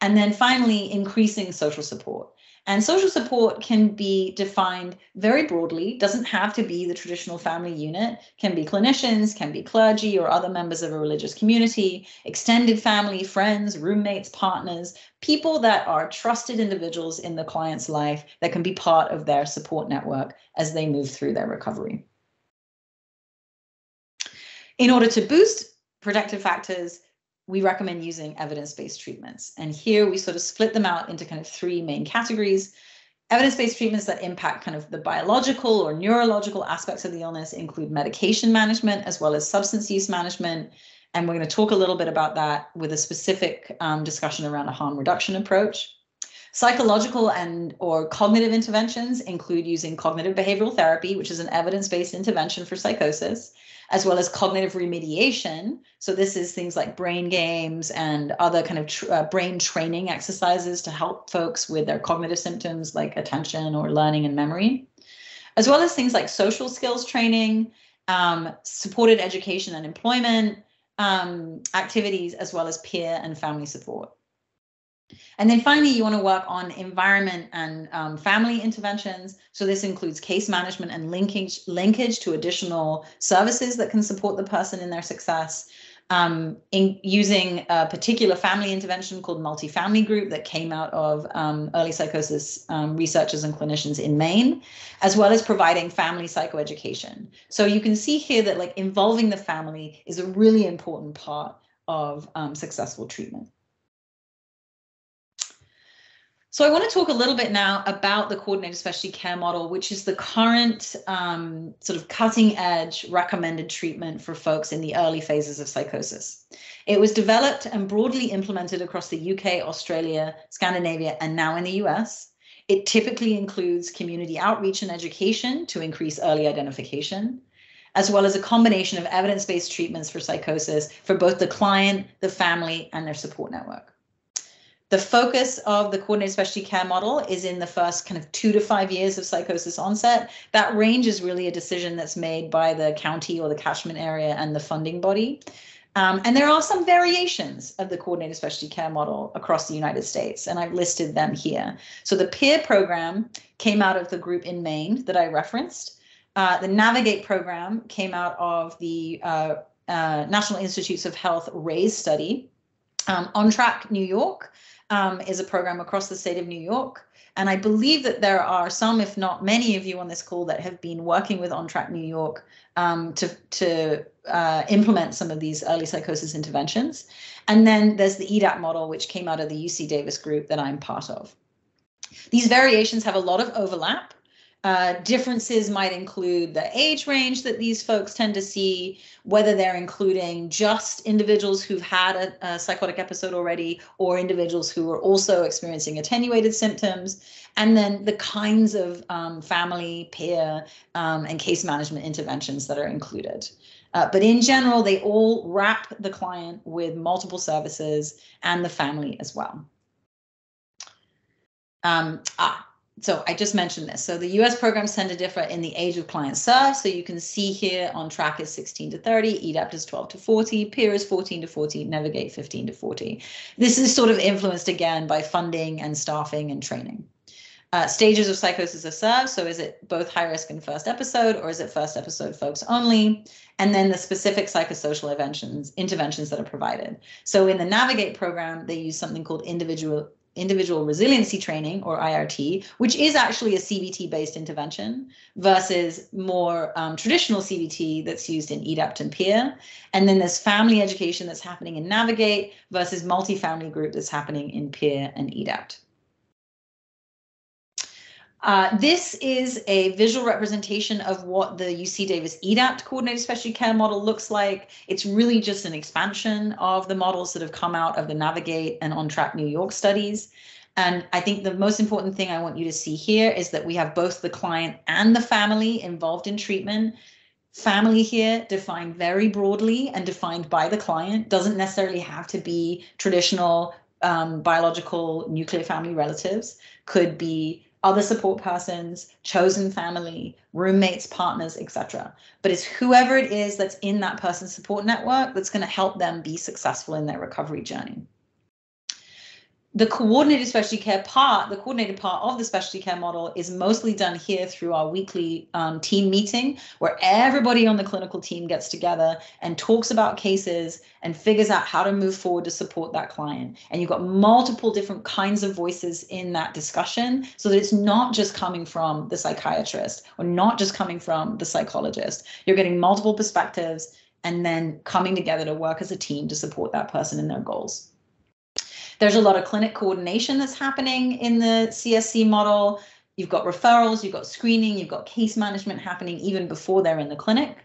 And then finally, increasing social support. And social support can be defined very broadly, doesn't have to be the traditional family unit, can be clinicians, can be clergy or other members of a religious community, extended family, friends, roommates, partners, people that are trusted individuals in the client's life that can be part of their support network as they move through their recovery. In order to boost protective factors, we recommend using evidence-based treatments. And here we sort of split them out into kind of three main categories. Evidence-based treatments that impact kind of the biological or neurological aspects of the illness include medication management as well as substance use management. And we're going to talk a little bit about that with a specific um, discussion around a harm reduction approach. Psychological and or cognitive interventions include using cognitive behavioral therapy, which is an evidence-based intervention for psychosis, as well as cognitive remediation. So this is things like brain games and other kind of tr- uh, brain training exercises to help folks with their cognitive symptoms like attention or learning and memory, as well as things like social skills training, um, supported education and employment um, activities, as well as peer and family support. And then finally, you want to work on environment and um, family interventions. So this includes case management and linkage, linkage to additional services that can support the person in their success. Um, in using a particular family intervention called multifamily group that came out of um, early psychosis um, researchers and clinicians in Maine, as well as providing family psychoeducation. So you can see here that like involving the family is a really important part of um, successful treatment. So I want to talk a little bit now about the coordinated specialty care model, which is the current um, sort of cutting edge recommended treatment for folks in the early phases of psychosis. It was developed and broadly implemented across the UK, Australia, Scandinavia, and now in the US. It typically includes community outreach and education to increase early identification, as well as a combination of evidence based treatments for psychosis for both the client, the family, and their support network. The focus of the coordinated specialty care model is in the first kind of two to five years of psychosis onset. That range is really a decision that's made by the county or the catchment area and the funding body. Um, and there are some variations of the coordinated specialty care model across the United States, and I've listed them here. So the PIER program came out of the group in Maine that I referenced. Uh, the Navigate program came out of the uh, uh, National Institutes of Health RAISE study. Um, On Track New York um, is a program across the state of New York. And I believe that there are some, if not many of you on this call that have been working with On Track New York um, to, to uh, implement some of these early psychosis interventions. And then there's the EDAPT model, which came out of the UC Davis group that I'm part of. These variations have a lot of overlap. Uh, differences might include the age range that these folks tend to see, whether they're including just individuals who've had a, a, psychotic episode already or individuals who are also experiencing attenuated symptoms, and then the kinds of um, family, peer, um, and case management interventions that are included. Uh, but in general, they all wrap the client with multiple services and the family as well. Um, ah, so I just mentioned this. So the US programs tend to differ in the age of clients served. So you can see here on track is 16 to 30, EDAPT is 12 to 40, PIER is 14 to 40, Navigate 15 to 40. This is sort of influenced again by funding and staffing and training. Uh, stages of psychosis are served. So is it both high risk and first episode, or is it first episode folks only? And then the specific psychosocial interventions, interventions that are provided. So in the Navigate program, they use something called individual individual resiliency training or IRT, which is actually a CBT based intervention versus more um, traditional CBT that's used in EDAPT and PIER. And then there's family education that's happening in Navigate versus multifamily group that's happening in PIER and EDAPT. Uh, this is a visual representation of what the UC Davis EDAPT coordinated specialty care model looks like. It's really just an expansion of the models that have come out of the Navigate and On Track New York studies. And I think the most important thing I want you to see here is that we have both the client and the family involved in treatment. Family here defined very broadly and defined by the client doesn't necessarily have to be traditional um, biological nuclear family relatives, could be other support persons, chosen family, roommates, partners, etc. But it's whoever it is that's in that person's support network that's going to help them be successful in their recovery journey the coordinated specialty care part, the coordinated part of the specialty care model is mostly done here through our weekly um, team meeting, where everybody on the clinical team gets together and talks about cases and figures out how to move forward to support that client. And you've got multiple different kinds of voices in that discussion so that it's not just coming from the psychiatrist or not just coming from the psychologist. You're getting multiple perspectives and then coming together to work as a team to support that person in their goals. There's a lot of clinic coordination that's happening in the CSC model. You've got referrals, you've got screening, you've got case management happening even before they're in the clinic.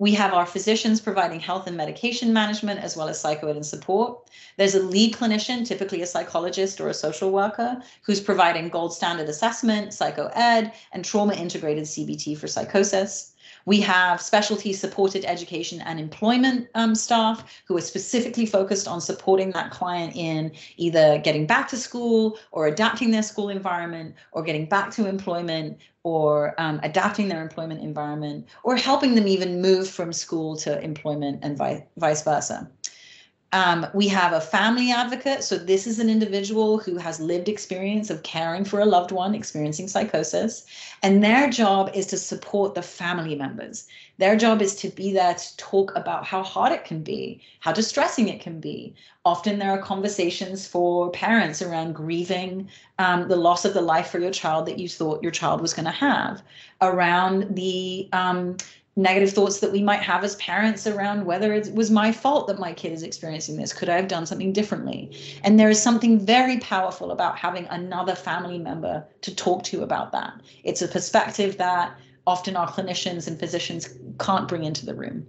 We have our physicians providing health and medication management as well as psychoed and support. There's a lead clinician, typically a psychologist or a social worker, who's providing gold standard assessment, psychoed, and trauma integrated CBT for psychosis. We have specialty supported education and employment um, staff who are specifically focused on supporting that client in either getting back to school or adapting their school environment or getting back to employment or um, adapting their employment environment or helping them even move from school to employment and vi vice versa. Um, we have a family advocate. So, this is an individual who has lived experience of caring for a loved one experiencing psychosis. And their job is to support the family members. Their job is to be there to talk about how hard it can be, how distressing it can be. Often, there are conversations for parents around grieving um, the loss of the life for your child that you thought your child was going to have, around the um, negative thoughts that we might have as parents around whether it was my fault that my kid is experiencing this. Could I have done something differently? And there is something very powerful about having another family member to talk to about that. It's a perspective that often our clinicians and physicians can't bring into the room.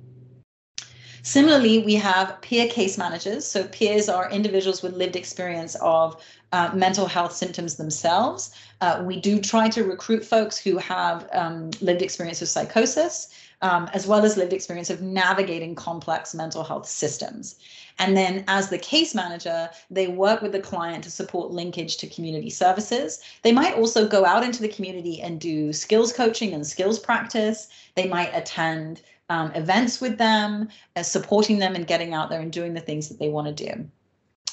Similarly, we have peer case managers. So peers are individuals with lived experience of uh, mental health symptoms themselves. Uh, we do try to recruit folks who have um, lived experience of psychosis, um, as well as lived experience of navigating complex mental health systems. And then, as the case manager, they work with the client to support linkage to community services. They might also go out into the community and do skills coaching and skills practice. They might attend um, events with them, uh, supporting them and getting out there and doing the things that they want to do.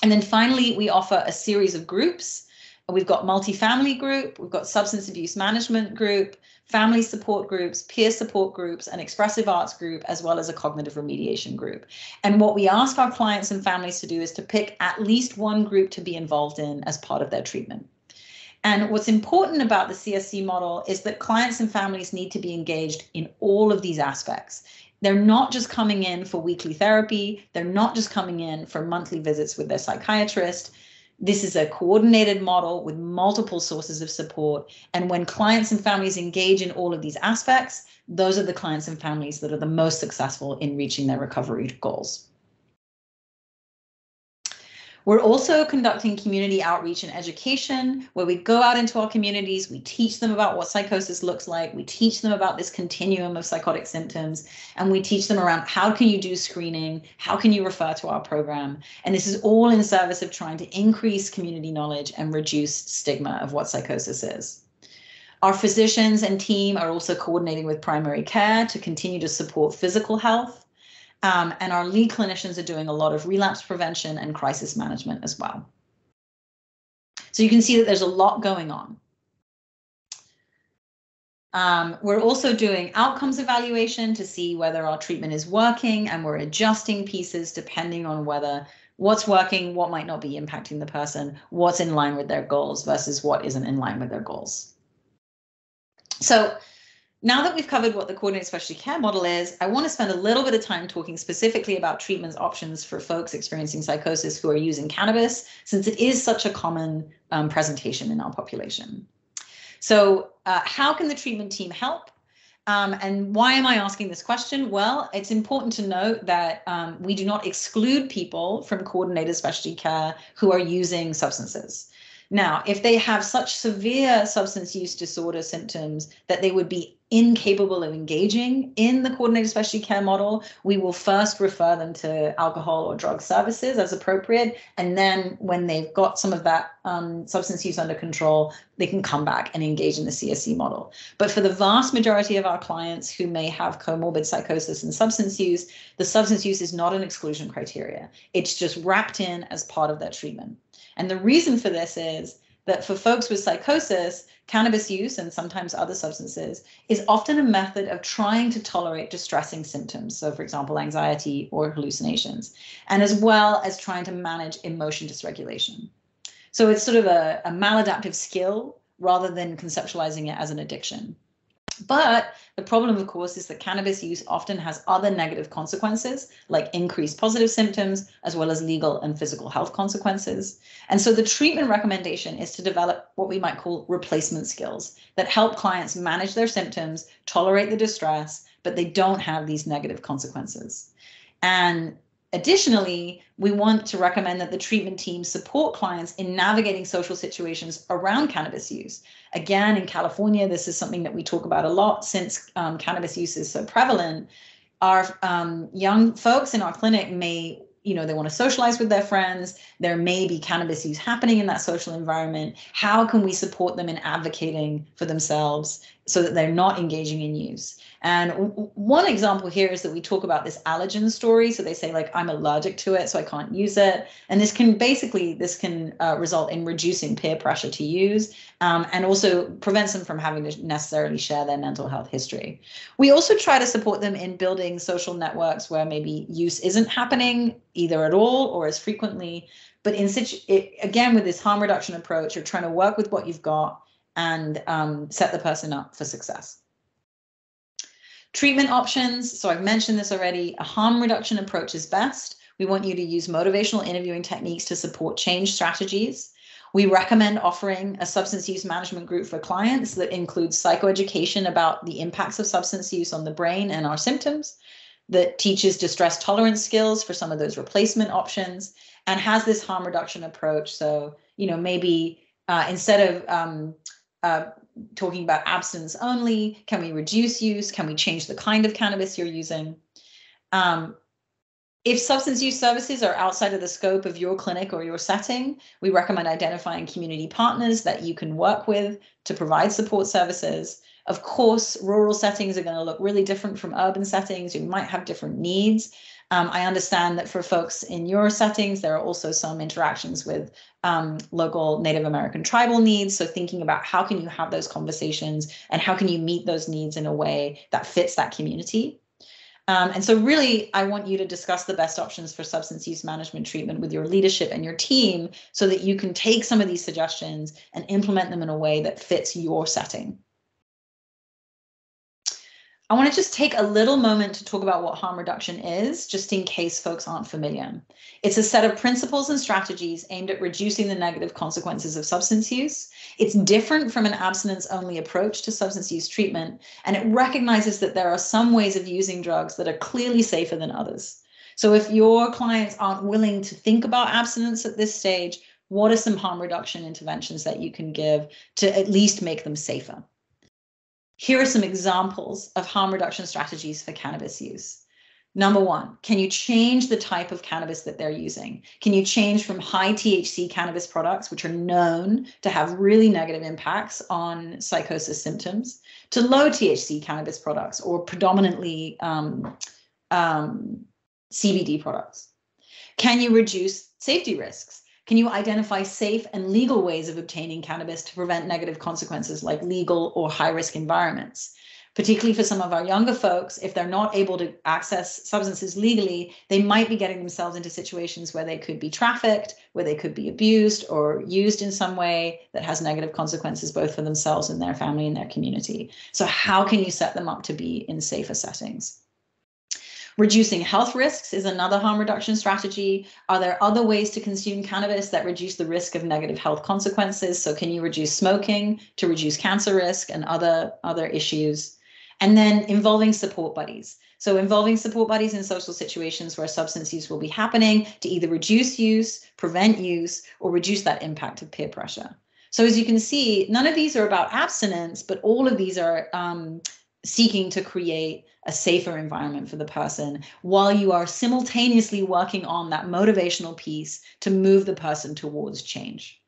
And then finally, we offer a series of groups. We've got multifamily group, we've got substance abuse management group, family support groups, peer support groups, an expressive arts group, as well as a cognitive remediation group. And what we ask our clients and families to do is to pick at least one group to be involved in as part of their treatment. And what's important about the CSC model is that clients and families need to be engaged in all of these aspects. They're not just coming in for weekly therapy. They're not just coming in for monthly visits with their psychiatrist. This is a coordinated model with multiple sources of support. And when clients and families engage in all of these aspects, those are the clients and families that are the most successful in reaching their recovery goals. We're also conducting community outreach and education where we go out into our communities, we teach them about what psychosis looks like, we teach them about this continuum of psychotic symptoms, and we teach them around how can you do screening, how can you refer to our program. And this is all in service of trying to increase community knowledge and reduce stigma of what psychosis is. Our physicians and team are also coordinating with primary care to continue to support physical health um, and our lead clinicians are doing a lot of relapse prevention and crisis management as well. So you can see that there's a lot going on. Um, we're also doing outcomes evaluation to see whether our treatment is working and we're adjusting pieces depending on whether what's working, what might not be impacting the person, what's in line with their goals versus what isn't in line with their goals. So now that we've covered what the coordinated specialty care model is, I want to spend a little bit of time talking specifically about treatment options for folks experiencing psychosis who are using cannabis, since it is such a common um, presentation in our population. So uh, how can the treatment team help? Um, and why am I asking this question? Well, it's important to note that um, we do not exclude people from coordinated specialty care who are using substances. Now, if they have such severe substance use disorder symptoms that they would be incapable of engaging in the coordinated specialty care model, we will first refer them to alcohol or drug services as appropriate. And then when they've got some of that um, substance use under control, they can come back and engage in the CSC model. But for the vast majority of our clients who may have comorbid psychosis and substance use, the substance use is not an exclusion criteria. It's just wrapped in as part of their treatment. And the reason for this is that for folks with psychosis, cannabis use and sometimes other substances is often a method of trying to tolerate distressing symptoms. So, for example, anxiety or hallucinations, and as well as trying to manage emotion dysregulation. So, it's sort of a, a maladaptive skill rather than conceptualizing it as an addiction. But the problem, of course, is that cannabis use often has other negative consequences, like increased positive symptoms, as well as legal and physical health consequences. And so the treatment recommendation is to develop what we might call replacement skills that help clients manage their symptoms, tolerate the distress, but they don't have these negative consequences. And Additionally, we want to recommend that the treatment team support clients in navigating social situations around cannabis use. Again, in California, this is something that we talk about a lot since um, cannabis use is so prevalent. Our um, young folks in our clinic may you know they want to socialize with their friends there may be cannabis use happening in that social environment how can we support them in advocating for themselves so that they're not engaging in use and w- one example here is that we talk about this allergen story. So they say like i'm allergic to it so i can't use it. And this can basically this can uh, result in reducing peer pressure to use um, and also prevents them from having to necessarily share their mental health history. We also try to support them in building social networks where maybe use isn't happening either at all or as frequently. But in such it, again with this harm reduction approach you're trying to work with what you've got and um, set the person up for success. Treatment options. So I've mentioned this already. A harm reduction approach is best. We want you to use motivational interviewing techniques to support change strategies. We recommend offering a substance use management group for clients that includes psychoeducation about the impacts of substance use on the brain and our symptoms, that teaches distress tolerance skills for some of those replacement options, and has this harm reduction approach. So you know, maybe uh, instead of um, uh, talking about abstinence only, can we reduce use? Can we change the kind of cannabis you're using? Um, if substance use services are outside of the scope of your clinic or your setting, we recommend identifying community partners that you can work with to provide support services. Of course, rural settings are going to look really different from urban settings. You might have different needs. Um, I understand that for folks in your settings, there are also some interactions with um, local Native American tribal needs. So thinking about how can you have those conversations and how can you meet those needs in a way that fits that community. Um, and so really, I want you to discuss the best options for substance use management treatment with your leadership and your team so that you can take some of these suggestions and implement them in a way that fits your setting. I want to just take a little moment to talk about what harm reduction is, just in case folks aren't familiar. It's a set of principles and strategies aimed at reducing the negative consequences of substance use. It's different from an abstinence only approach to substance use treatment, and it recognizes that there are some ways of using drugs that are clearly safer than others. So if your clients aren't willing to think about abstinence at this stage, what are some harm reduction interventions that you can give to at least make them safer? Here are some examples of harm reduction strategies for cannabis use. Number one, can you change the type of cannabis that they're using? Can you change from high THC cannabis products, which are known to have really negative impacts on psychosis symptoms, to low THC cannabis products or predominantly um, um, CBD products? Can you reduce safety risks? Can you identify safe and legal ways of obtaining cannabis to prevent negative consequences like legal or high risk environments? Particularly for some of our younger folks, if they're not able to access substances legally, they might be getting themselves into situations where they could be trafficked, where they could be abused or used in some way that has negative consequences both for themselves and their family and their community. So, how can you set them up to be in safer settings? Reducing health risks is another harm reduction strategy. Are there other ways to consume cannabis that reduce the risk of negative health consequences? So can you reduce smoking to reduce cancer risk and other, other issues? And then involving support buddies. So involving support buddies in social situations where substance use will be happening to either reduce use, prevent use, or reduce that impact of peer pressure. So as you can see, none of these are about abstinence, but all of these are um, seeking to create a safer environment for the person while you are simultaneously working on that motivational piece to move the person towards change.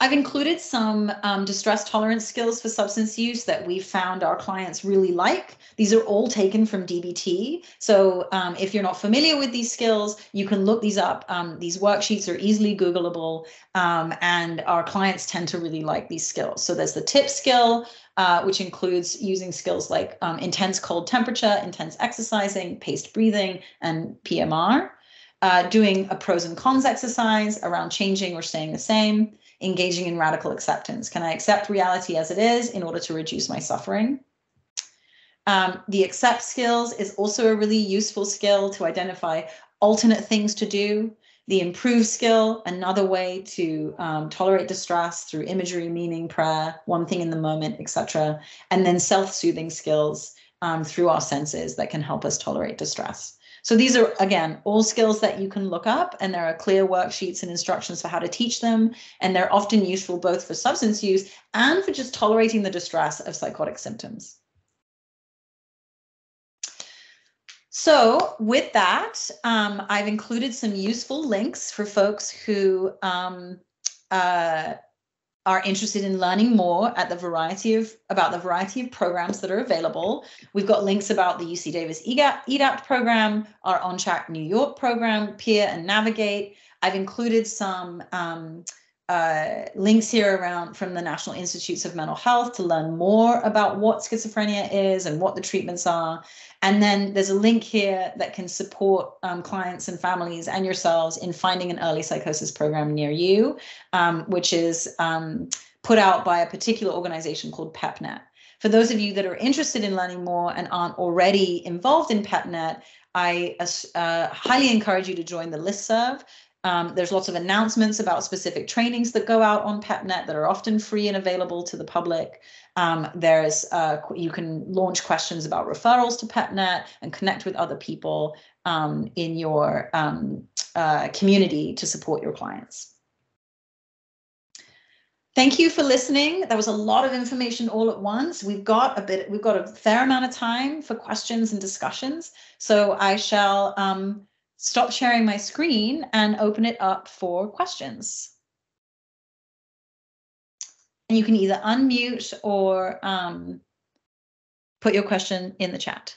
I've included some um, distress tolerance skills for substance use that we found our clients really like. These are all taken from DBT. So um, if you're not familiar with these skills, you can look these up. Um, these worksheets are easily Googleable, um, and our clients tend to really like these skills. So there's the tip skill, uh, which includes using skills like um, intense cold temperature, intense exercising, paced breathing, and PMR. Uh, doing a pros and cons exercise around changing or staying the same engaging in radical acceptance. Can I accept reality as it is in order to reduce my suffering? Um, the accept skills is also a really useful skill to identify alternate things to do. The improve skill, another way to um, tolerate distress through imagery, meaning, prayer, one thing in the moment, etc. And then self-soothing skills um, through our senses that can help us tolerate distress. So these are, again, all skills that you can look up, and there are clear worksheets and instructions for how to teach them. And they're often useful both for substance use and for just tolerating the distress of psychotic symptoms. So with that, um, I've included some useful links for folks who um, uh, are interested in learning more at the variety of about the variety of programs that are available. We've got links about the UC Davis EDAPT program, our OnTrack New York program, PIER and Navigate. I've included some um, uh, links here around from the National Institutes of Mental Health to learn more about what schizophrenia is and what the treatments are. And then there's a link here that can support um, clients and families and yourselves in finding an early psychosis program near you, um, which is um, put out by a particular organization called PEPPNET. For those of you that are interested in learning more and aren't already involved in PEPPNET, I uh, highly encourage you to join the listserv. Um, there's lots of announcements about specific trainings that go out on PEPPNET that are often free and available to the public. Um, there's uh, you can launch questions about referrals to PEPPNET and connect with other people um, in your um, uh, community to support your clients. Thank you for listening. That was a lot of information all at once. We've got a bit, we've got a fair amount of time for questions and discussions. So I shall um, stop sharing my screen and open it up for questions. And you can either unmute or um, put your question in the chat.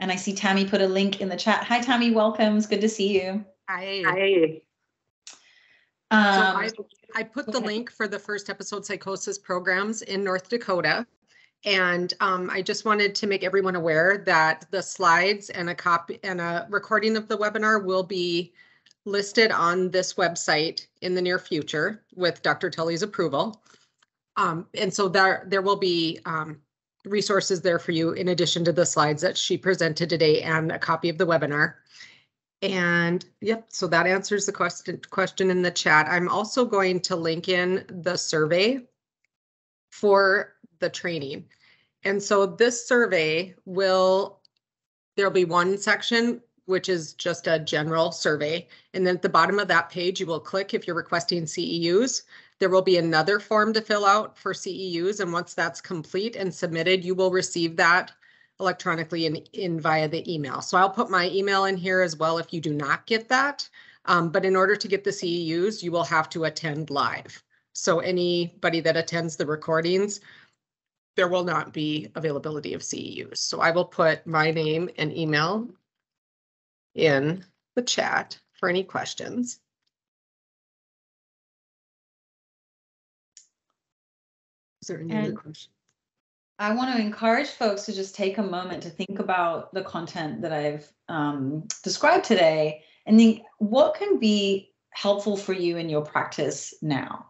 And I see Tammy put a link in the chat. Hi, Tammy. Welcome. It's good to see you. Hi. Hi. Um, so I, put the link for the first episode psychosis programs in North Dakota. And um, I just wanted to make everyone aware that the slides and a copy and a recording of the webinar will be listed on this website in the near future with Dr. Tully's approval. Um, and so there, there will be um, resources there for you in addition to the slides that she presented today and a copy of the webinar. And yep, so that answers the question question in the chat. I'm also going to link in the survey for the training. And so this survey will, there'll be one section which is just a general survey. And then at the bottom of that page, you will click if you're requesting CEUs. There will be another form to fill out for CEUs. And once that's complete and submitted, you will receive that electronically in, in via the email. So I'll put my email in here as well if you do not get that. Um, but in order to get the CEUs, you will have to attend live. So anybody that attends the recordings, there will not be availability of CEUs. So I will put my name and email in the chat for any questions. Is there any and other questions? I want to encourage folks to just take a moment to think about the content that I've um, described today and think what can be helpful for you in your practice now.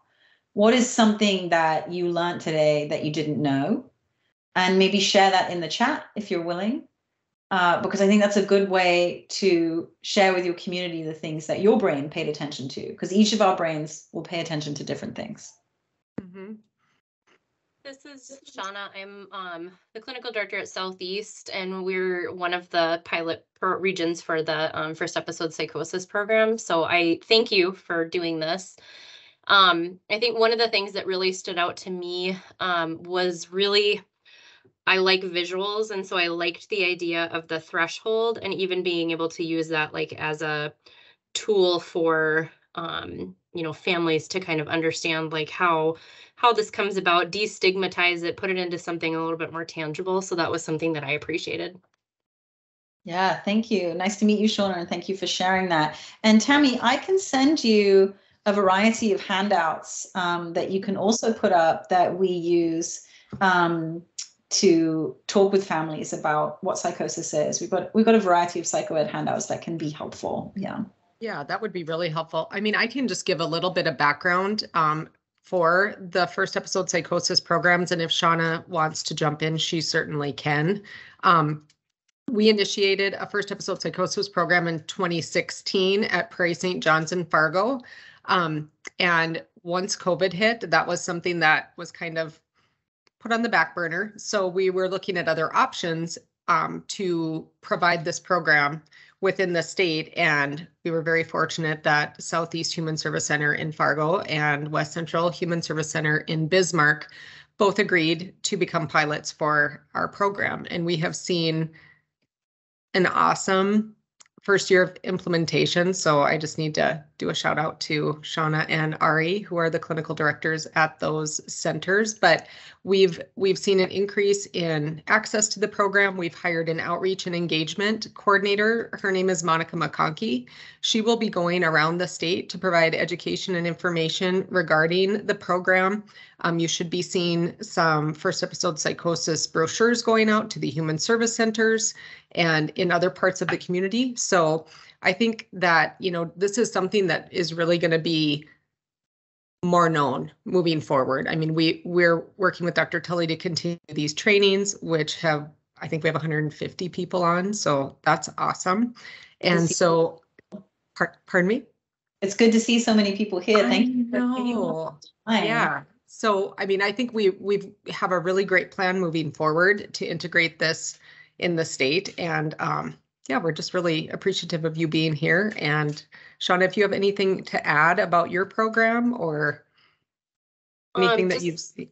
What is something that you learned today that you didn't know? And maybe share that in the chat if you're willing uh, because I think that's a good way to share with your community the things that your brain paid attention to, because each of our brains will pay attention to different things. Mm-hmm. This is Shauna. I'm um, the clinical director at Southeast, and we're one of the pilot regions for the um, first episode psychosis program. So I thank you for doing this. Um, I think one of the things that really stood out to me um, was really I like visuals and so I liked the idea of the threshold and even being able to use that like as a tool for um, you know families to kind of understand like how how this comes about destigmatize it put it into something a little bit more tangible so that was something that i appreciated yeah thank you nice to meet you shauna and thank you for sharing that and tammy i can send you a variety of handouts um, that you can also put up that we use um, to talk with families about what psychosis is. We've got we've got a variety of psychoed handouts that can be helpful. Yeah. Yeah, that would be really helpful. I mean, I can just give a little bit of background um, for the first episode psychosis programs, and if Shauna wants to jump in, she certainly can. Um, we initiated a first episode psychosis program in 2016 at Prairie St. John's in Fargo. Um, and once COVID hit, that was something that was kind of put on the back burner. So we were looking at other options um, to provide this program within the state. And we were very fortunate that Southeast Human Service Center in Fargo and West Central Human Service Center in Bismarck both agreed to become pilots for our program. And we have seen an awesome first year of implementation. So I just need to do a shout out to Shauna and Ari, who are the clinical directors at those centers. But we've we've seen an increase in access to the program. We've hired an outreach and engagement coordinator. Her name is Monica McConkey. She will be going around the state to provide education and information regarding the program. Um, you should be seeing some first episode psychosis brochures going out to the human service centers and in other parts of the community. So I think that, you know, this is something that is really going to be more known moving forward. I mean, we we're working with Dr. Tully to continue these trainings, which have I think we have 150 people on, so that's awesome. And so, par- pardon me. It's good to see so many people here. Thank you. For yeah, So, I mean, I think we we have a really great plan moving forward to integrate this in the state, and um, yeah, we're just really appreciative of you being here. And Shauna, if you have anything to add about your program or anything Um, that you've seen.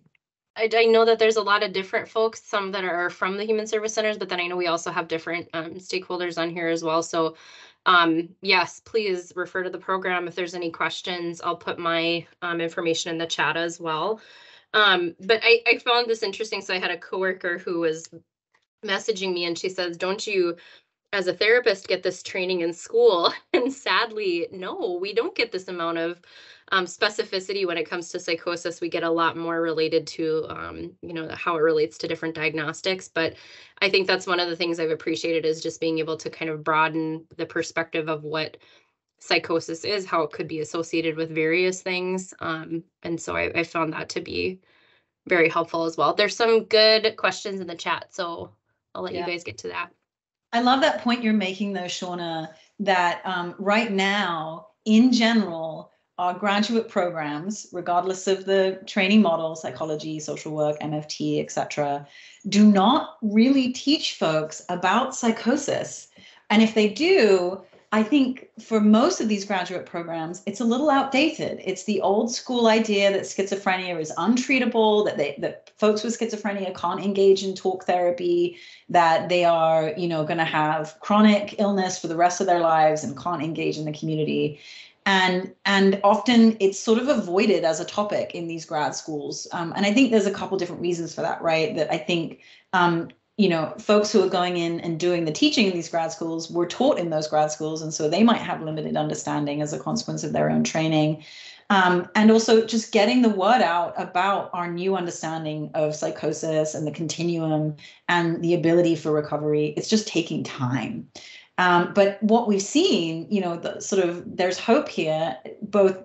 I, I know that there's a lot of different folks, some that are from the human service centers, but then I know we also have different um, stakeholders on here as well. So um, yes, please refer to the program. If there's any questions, I'll put my um, information in the chat as well. Um, but I, I found this interesting. So I had a coworker who was messaging me and she says, don't you as a therapist get this training in school? <laughs> And sadly, no, we don't get this amount of um, specificity when it comes to psychosis. We get a lot more related to, um, you know, how it relates to different diagnostics. But I think that's one of the things I've appreciated is just being able to kind of broaden the perspective of what psychosis is, how it could be associated with various things. Um, and so I, I found that to be very helpful as well. There's some good questions in the chat, so I'll let Yeah. you guys get to that. I love that point you're making, though, Shauna, that um, right now, in general, our graduate programs, regardless of the training model, psychology, social work, MFT, etc., do not really teach folks about psychosis. And if they do, I think for most of these graduate programs, it's a little outdated. It's the old school idea that schizophrenia is untreatable, that they that folks with schizophrenia can't engage in talk therapy, that they are, you know, going to have chronic illness for the rest of their lives and can't engage in the community. And and often it's sort of avoided as a topic in these grad schools. Um, and I think there's a couple different reasons for that, right? That I think um, you know, folks who are going in and doing the teaching in these grad schools were taught in those grad schools, and so they might have limited understanding as a consequence of their own training. Um, and also just getting the word out about our new understanding of psychosis and the continuum and the ability for recovery. It's just taking time. Um, but what we've seen, you know, the sort of there's hope here, both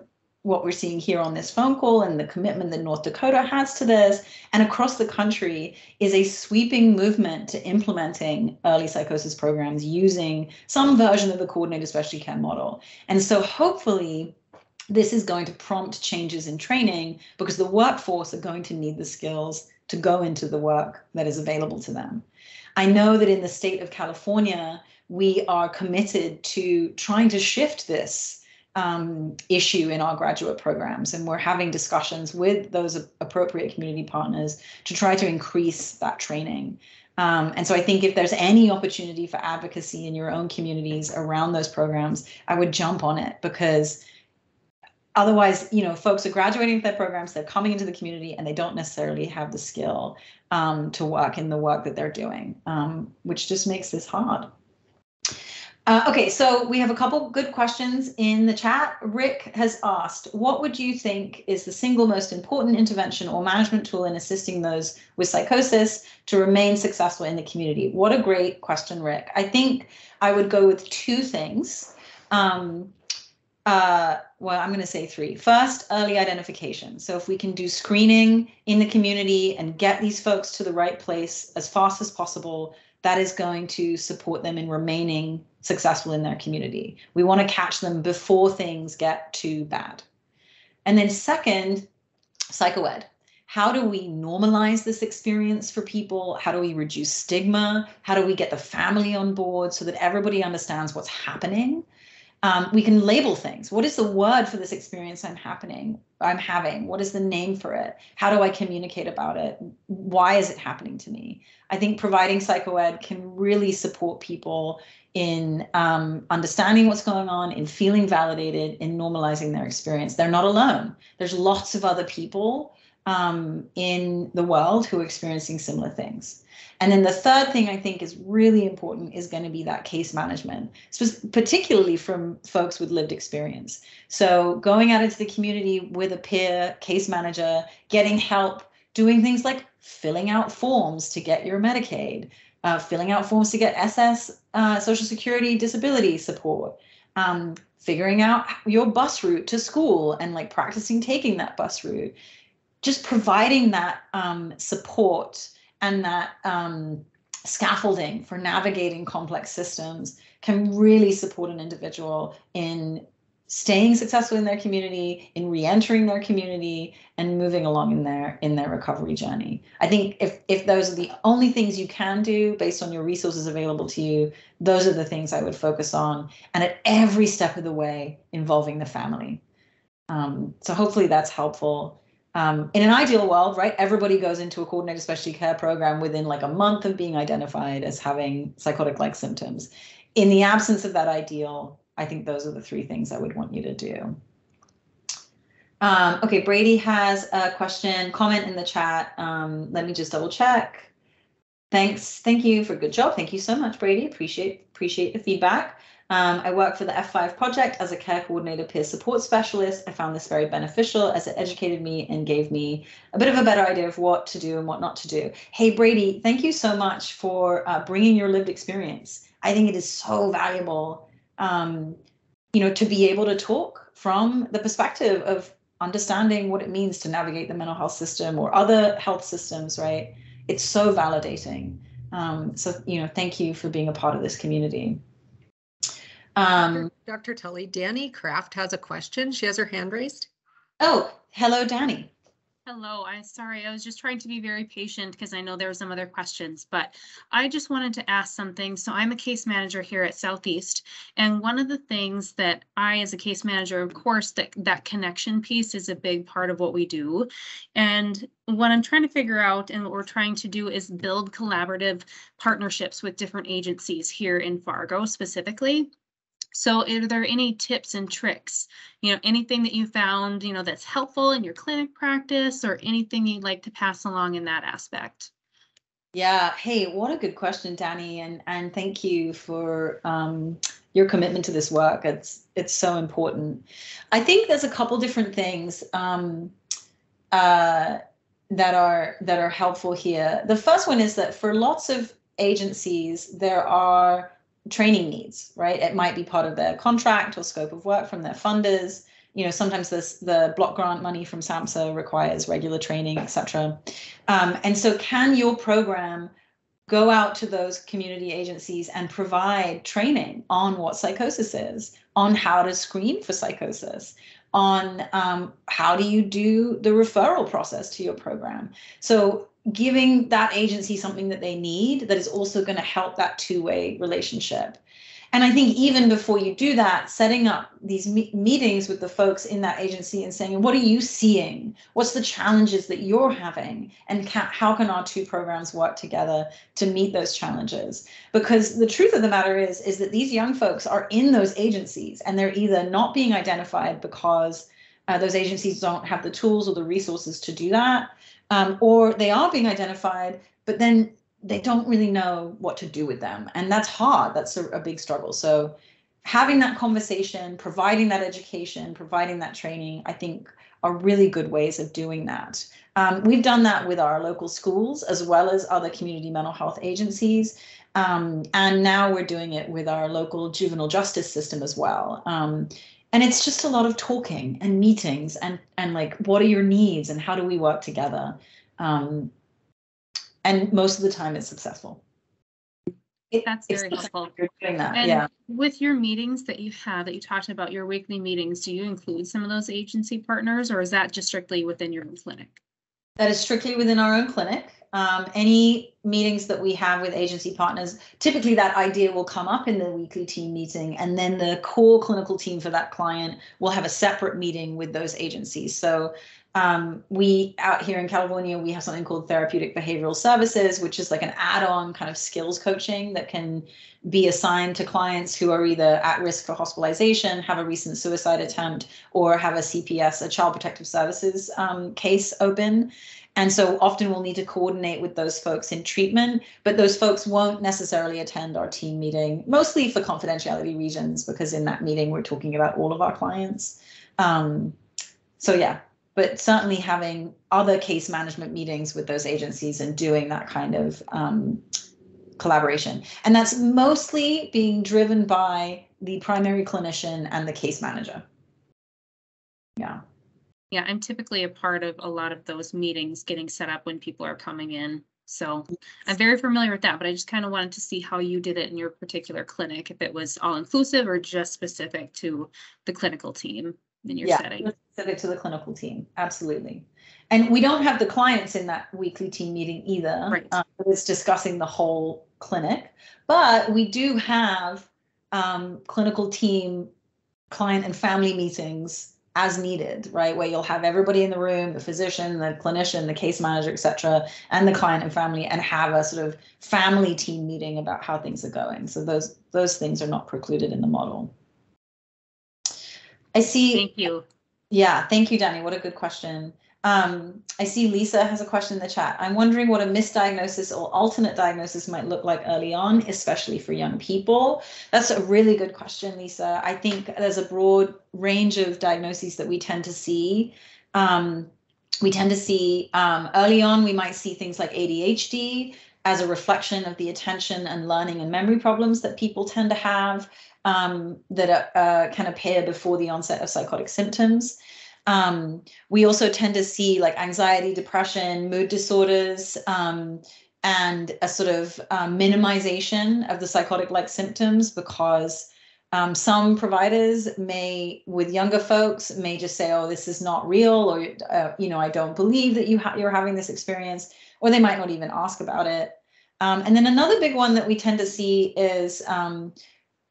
what we're seeing here on this phone call and the commitment that North Dakota has to this and across the country is a sweeping movement to implementing early psychosis programs using some version of the coordinated specialty care model. And so hopefully this is going to prompt changes in training because the workforce are going to need the skills to go into the work that is available to them. I know that in the state of California, we are committed to trying to shift this um, issue in our graduate programs. And we're having discussions with those appropriate community partners to try to increase that training. Um, and so I think if there's any opportunity for advocacy in your own communities around those programs, I would jump on it because otherwise, you know, folks are graduating with their programs, they're coming into the community and they don't necessarily have the skill um, to work in the work that they're doing, um, which just makes this hard. Uh, okay, so we have a couple good questions in the chat. Rick has asked, what would you think is the single most important intervention or management tool in assisting those with psychosis to remain successful in the community? What a great question, Rick. I think I would go with two things. Um, uh, well, I'm going to say three. First, early identification. So if we can do screening in the community and get these folks to the right place as fast as possible, that is going to support them in remaining successful in their community. We want to catch them before things get too bad. And then second, psychoed. How do we normalize this experience for people? How do we reduce stigma? How do we get the family on board so that everybody understands what's happening? Um, we can label things. What is the word for this experience I'm happening? I'm having. What is the name for it? How do I communicate about it? Why is it happening to me? I think providing psychoed can really support people in um, understanding what's going on, in feeling validated, in normalizing their experience. They're not alone. There's lots of other people um, in the world who are experiencing similar things. And then the third thing I think is really important is going to be that case management, particularly from folks with lived experience. So going out into the community with a peer case manager, getting help, doing things like filling out forms to get your Medicaid, uh, filling out forms to get SS, uh, Social Security disability support, um, figuring out your bus route to school and like practicing taking that bus route, just providing that um, support and that um, scaffolding for navigating complex systems can really support an individual in staying successful in their community, in re-entering their community, and moving along in their in their recovery journey. I think if if those are the only things you can do based on your resources available to you, those are the things I would focus on, and at every step of the way involving the family. Um, so hopefully that's helpful. Um, in an ideal world, right, everybody goes into a coordinated specialty care program within like a month of being identified as having psychotic-like symptoms. In the absence of that ideal, I think those are the three things I would want you to do. Um, okay, Brady has a question, comment in the chat. Um, let me just double check. Thanks, thank you for a good job. Thank you so much, Brady. Appreciate appreciate the feedback. Um, I work for the F5 project as a care coordinator peer support specialist. I found this very beneficial as it educated me and gave me a bit of a better idea of what to do and what not to do. Hey, Brady, thank you so much for uh, bringing your lived experience. I think it is so valuable, um, you know, to be able to talk from the perspective of understanding what it means to navigate the mental health system or other health systems, right? It's so validating. Um, so, you know, thank you for being a part of this community. Um, Dr. Tully, Danny Kraft has a question. She has her hand raised. Oh, hello, Danny. Hello, I'm sorry. I was just trying to be very patient because I know there were some other questions, but I just wanted to ask something. So I'm a case manager here at Southeast, and one of the things that I, as a case manager, of course, that that connection piece is a big part of what we do. And what I'm trying to figure out and what we're trying to do is build collaborative partnerships with different agencies here in Fargo specifically. So are there any tips and tricks, you know, anything that you found, you know, that's helpful in your clinic practice or anything you'd like to pass along in that aspect? Yeah. Hey, what a good question, Danny. And and thank you for um, your commitment to this work. It's it's so important. I think there's a couple different things um, uh, that are that are helpful here. The first one is that for lots of agencies, there are training needs, right? It might be part of their contract or scope of work from their funders. You know, sometimes this the block grant money from SAMHSA requires regular training, etc. Um, and so, can your program go out to those community agencies and provide training on what psychosis is, on how to screen for psychosis, on um, how do you do the referral process to your program. So giving that agency something that they need that is also going to help that two-way relationship. And i think even before you do that setting up these me- meetings with the folks in that agency and saying what are you seeing? What's the challenges that you're having? And ca- how can our two programs work together to meet those challenges? Because the truth of the matter is is that these young folks are in those agencies and they're either not being identified because uh, those agencies don't have the tools or the resources to do that um, or they are being identified, but then they don't really know what to do with them. And that's hard. That's a, a big struggle. So having that conversation, providing that education, providing that training, I think are really good ways of doing that. Um, we've done that with our local schools as well as other community mental health agencies. Um, and now we're doing it with our local juvenile justice system as well. Um, and it's just a lot of talking and meetings and and like what are your needs and how do we work together? Um, and most of the time it's successful. It, that's very helpful. you're doing that and yeah. with your meetings that you have that you talked about your weekly meetings do you include some of those agency partners or is that just strictly within your own clinic? That is strictly within our own clinic um, any meetings that we have with agency partners, typically that idea will come up in the weekly team meeting, and then the core clinical team for that client will have a separate meeting with those agencies. So um, we out here in California, we have something called therapeutic behavioral services, which is like an add-on kind of skills coaching that can be assigned to clients who are either at risk for hospitalization, have a recent suicide attempt, or have a CPS, a Child Protective Services um, case open. And so often we'll need to coordinate with those folks in treatment, but those folks won't necessarily attend our team meeting, mostly for confidentiality reasons, because in that meeting we're talking about all of our clients. Um, so yeah, but certainly having other case management meetings with those agencies and doing that kind of um, collaboration. And that's mostly being driven by the primary clinician and the case manager. Yeah. Yeah, I'm typically a part of a lot of those meetings getting set up when people are coming in. So I'm very familiar with that, but I just kind of wanted to see how you did it in your particular clinic, if it was all inclusive or just specific to the clinical team in your yeah, setting. specific to the clinical team, absolutely. And we don't have the clients in that weekly team meeting either. Right. Um, it's discussing the whole clinic, but we do have um, clinical team client and family meetings as needed, right? Where you'll have everybody in the room, the physician, the clinician, the case manager, et cetera, and the client and family, and have a sort of family team meeting about how things are going. So those those things are not precluded in the model. I see. Thank you. Yeah, thank you, Danny. What a good question. Um, I see Lisa has a question in the chat. I'm wondering what a misdiagnosis or alternate diagnosis might look like early on, especially for young people. That's a really good question, Lisa. I think there's a broad range of diagnoses that we tend to see. Um, we tend to see um, early on, we might see things like ADHD as a reflection of the attention and learning and memory problems that people tend to have um, that uh, can appear before the onset of psychotic symptoms. Um, we also tend to see like anxiety, depression, mood disorders, um, and a sort of um, minimization of the psychotic like symptoms because um, some providers may, with younger folks, may just say, oh, this is not real, or, uh, you know, I don't believe that you ha- you're having this experience, or they might not even ask about it. Um, and then another big one that we tend to see is um,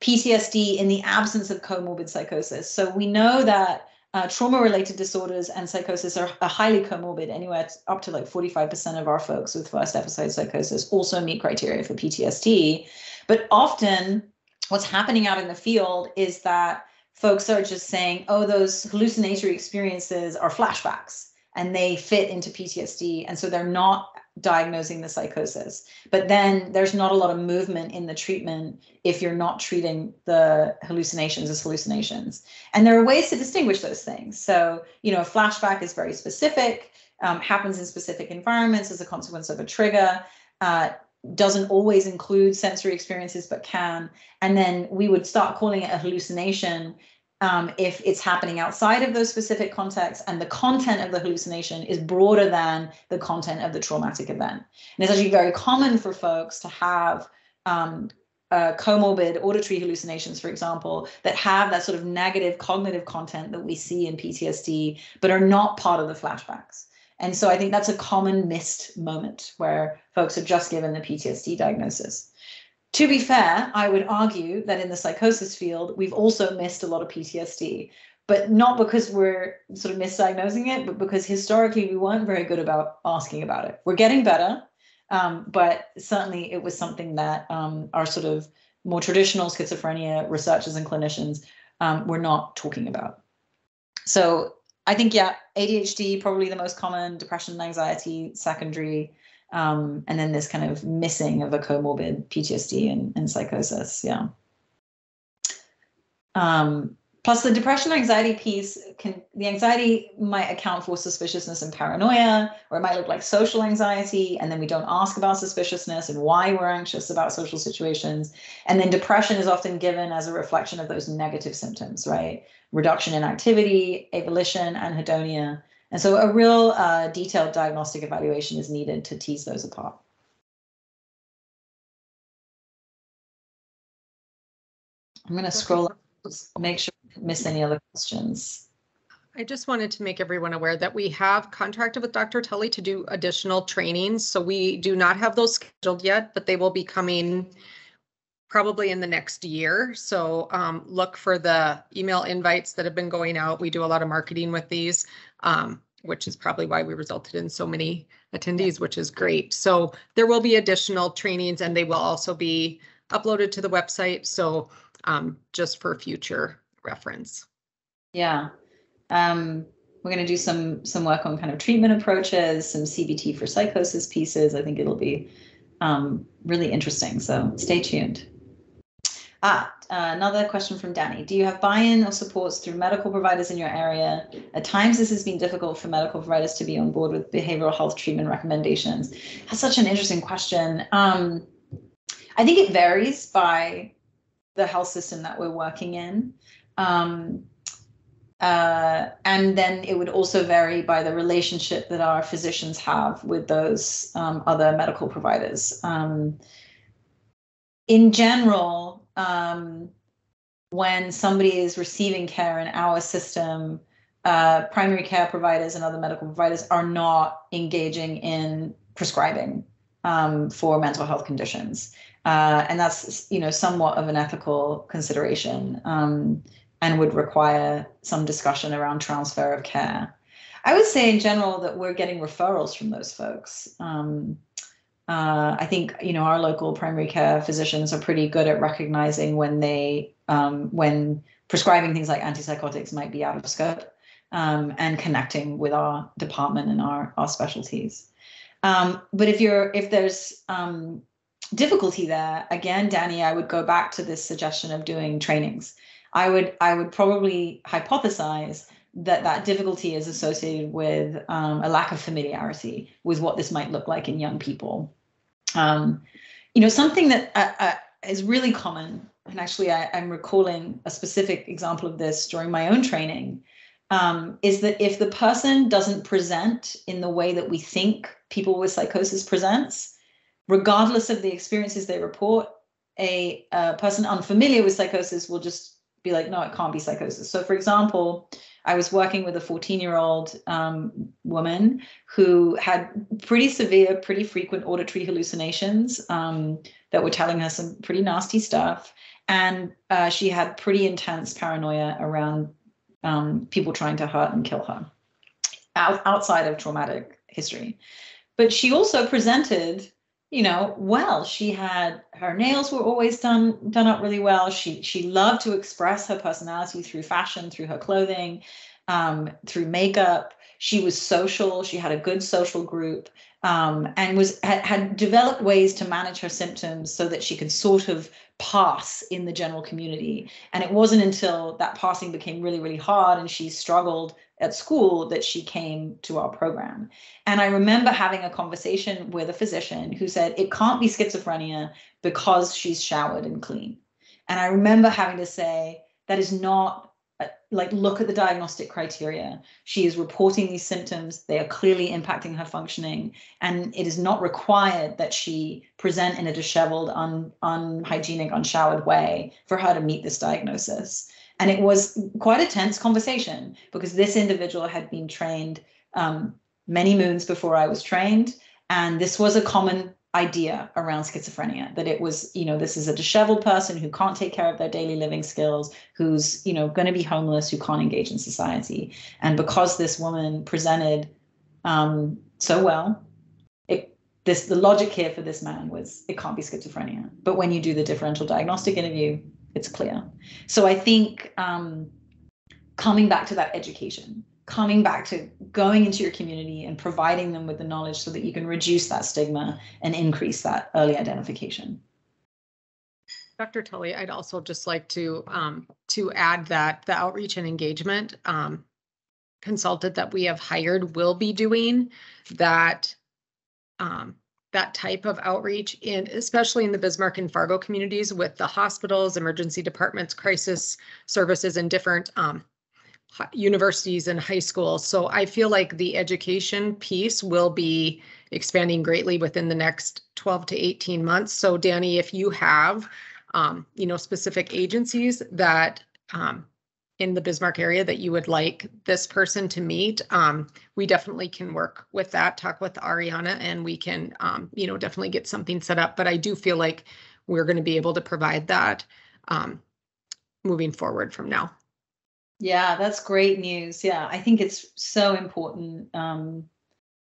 PTSD in the absence of comorbid psychosis. So we know that uh, trauma related disorders and psychosis are, are, highly comorbid, anywhere up to like 45% of our folks with first episode psychosis also meet criteria for PTSD. But often, what's happening out in the field is that folks are just saying, oh, those hallucinatory experiences are flashbacks and they fit into PTSD. And so they're not diagnosing the psychosis. But then there's not a lot of movement in the treatment if you're not treating the hallucinations as hallucinations. And there are ways to distinguish those things. So, you know, a flashback is very specific, um, happens in specific environments as a consequence of a trigger. Uh, doesn't always include sensory experiences, but can. And then we would start calling it a hallucination um, if it's happening outside of those specific contexts and the content of the hallucination is broader than the content of the traumatic event. And it's actually very common for folks to have um, uh, comorbid auditory hallucinations, for example, that have that sort of negative cognitive content that we see in PTSD, but are not part of the flashbacks. And so I think that's a common missed moment where folks are just given the PTSD diagnosis. To be fair, I would argue that in the psychosis field, we've also missed a lot of PTSD, but not because we're sort of misdiagnosing it, but because historically we weren't very good about asking about it. We're getting better, um, but certainly it was something that um, our sort of more traditional schizophrenia researchers and clinicians um, were not talking about. So I think, yeah, ADHD, probably the most common, depression and anxiety, secondary. Um, and then this kind of missing of a comorbid PTSD and, and psychosis. Yeah. Um, plus the depression anxiety piece can the anxiety might account for suspiciousness and paranoia or it might look like social anxiety and then we don't ask about suspiciousness and why we're anxious about social situations and then depression is often given as a reflection of those negative symptoms right reduction in activity avolition anhedonia and so a real uh, detailed diagnostic evaluation is needed to tease those apart. I'm going to scroll up, make sure I miss any other questions. I just wanted to make everyone aware that we have contracted with Dr. Tully to do additional trainings. So we do not have those scheduled yet, but they will be coming probably in the next year. So um, look for the email invites that have been going out. We do a lot of marketing with these um, which is probably why we resulted in so many attendees, which is great. So there will be additional trainings and they will also be uploaded to the website. So um, just for future reference. Yeah. Um, we're going to do some some work on kind of treatment approaches, some CBT for psychosis pieces. I think it'll be um, really interesting. So stay tuned. Ah, uh, another question from Danny. Do you have buy-in or supports through medical providers in your area? At times, this has been difficult for medical providers to be on board with behavioral health treatment recommendations. That's such an interesting question. Um, I think it varies by the health system that we're working in. Um, uh, and then it would also vary by the relationship that our physicians have with those um, other medical providers. Um, in general, um, when somebody is receiving care in our system, uh, primary care providers and other medical providers are not engaging in prescribing um, for mental health conditions. Uh, and that's you know somewhat of an ethical consideration um, and would require some discussion around transfer of care. I would say in general that we're getting referrals from those folks. Um, uh, I think you know our local primary care physicians are pretty good at recognizing when they um, when prescribing things like antipsychotics might be out of scope um, and connecting with our department and our our specialties. Um, but if you're if there's um, difficulty there, again, Danny, I would go back to this suggestion of doing trainings. I would I would probably hypothesize that that difficulty is associated with um, a lack of familiarity with what this might look like in young people. Um, you know, something that uh, uh, is really common, and actually I, am recalling a specific example of this during my own training, um, is that if the person doesn't present in the way that we think people with psychosis presents, regardless of the experiences they report, a, a person unfamiliar with psychosis will just be like, no, it can't be psychosis. So, for example, I was working with a 14 year old um, woman who had pretty severe, pretty frequent auditory hallucinations um, that were telling her some pretty nasty stuff. And uh, she had pretty intense paranoia around um, people trying to hurt and kill her out, outside of traumatic history. But she also presented you know well she had her nails were always done done up really well. She she loved to express her personality through fashion through her clothing um, through makeup. She was social. She had a good social group um, and was had, had developed ways to manage her symptoms so that she could sort of pass in the general community. And it wasn't until that passing became really really hard and she struggled at school that she came to our program. And I remember having a conversation with a physician who said it can't be schizophrenia because she's showered and clean. And I remember having to say that is not uh, like look at the diagnostic criteria. She is reporting these symptoms. They are clearly impacting her functioning, and it is not required that she present in a disheveled, un, unhygienic, unshowered way for her to meet this diagnosis. And it was quite a tense conversation because this individual had been trained um, many moons before I was trained. And this was a common idea around schizophrenia that it was, you know, this is a disheveled person who can't take care of their daily living skills, who's, you know, going to be homeless, who can't engage in society. And because this woman presented um, so well, it, this the logic here for this man was it can't be schizophrenia. But when you do the differential diagnostic interview, it's clear. So I think um, coming back to that education, coming back to going into your community and providing them with the knowledge so that you can reduce that stigma and increase that early identification. Dr. Tully, I'd also just like to um, to add that the outreach and engagement um, consultant that we have hired will be doing that um, that type of outreach in especially in the Bismarck and Fargo communities with the hospitals, emergency departments, crisis services, and different um, universities and high schools. So I feel like the education piece will be expanding greatly within the next 12 to 18 months. So Danny, if you have um, you know specific agencies that um, in the Bismarck area that you would like this person to meet, um, we definitely can work with that, talk with Ariana, and we can, um, you know, definitely get something set up. But I do feel like we're going to be able to provide that um, moving forward from now. Yeah, that's great news. Yeah, I think it's so important um,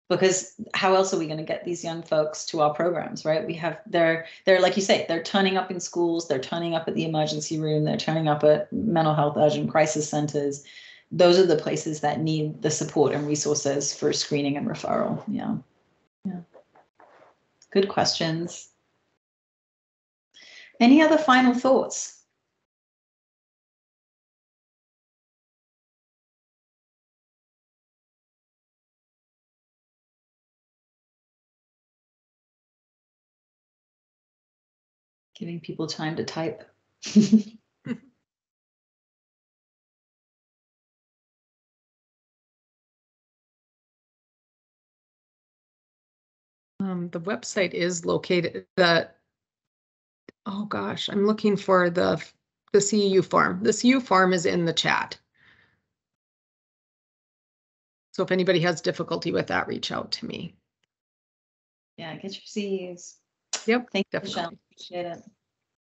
because how else are we going to get these young folks to our programs right? We have they're they're like you say they're turning up in schools they're turning up at the emergency room they're turning up at mental health urgent crisis centers. Those are the places that need the support and resources for screening and referral yeah. Yeah. Good questions. Any other final thoughts giving people time to type. <laughs> um, the website is located the oh gosh, I'm looking for the the CEU form. The CEU form is in the chat. So if anybody has difficulty with that, reach out to me. Yeah, get your CEUs. Yep, Thank you, Michelle. Appreciate it.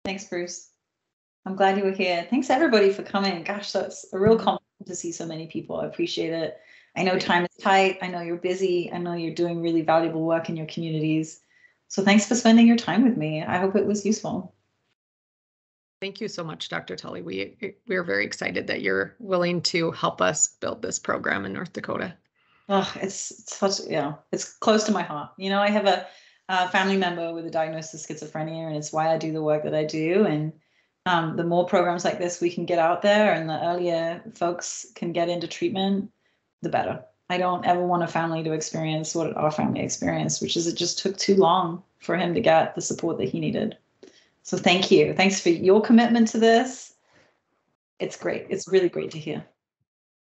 Thanks, Bruce. I'm glad you were here. Thanks everybody for coming. Gosh, that's a real mm-hmm. compliment to see so many people. I appreciate it. I know time is tight. I know you're busy. I know you're doing really valuable work in your communities. So thanks for spending your time with me. I hope it was useful. Thank you so much, Dr. Tully. We, we're very excited that you're willing to help us build this program in North Dakota. Oh, it's, it's such, yeah, it's close to my heart. You know, I have a, a family member with a diagnosis of schizophrenia, and it's why I do the work that I do. And um, the more programs like this we can get out there, and the earlier folks can get into treatment, the better. I don't ever want a family to experience what our family experienced, which is it just took too long for him to get the support that he needed. So thank you. Thanks for your commitment to this. It's great. It's really great to hear.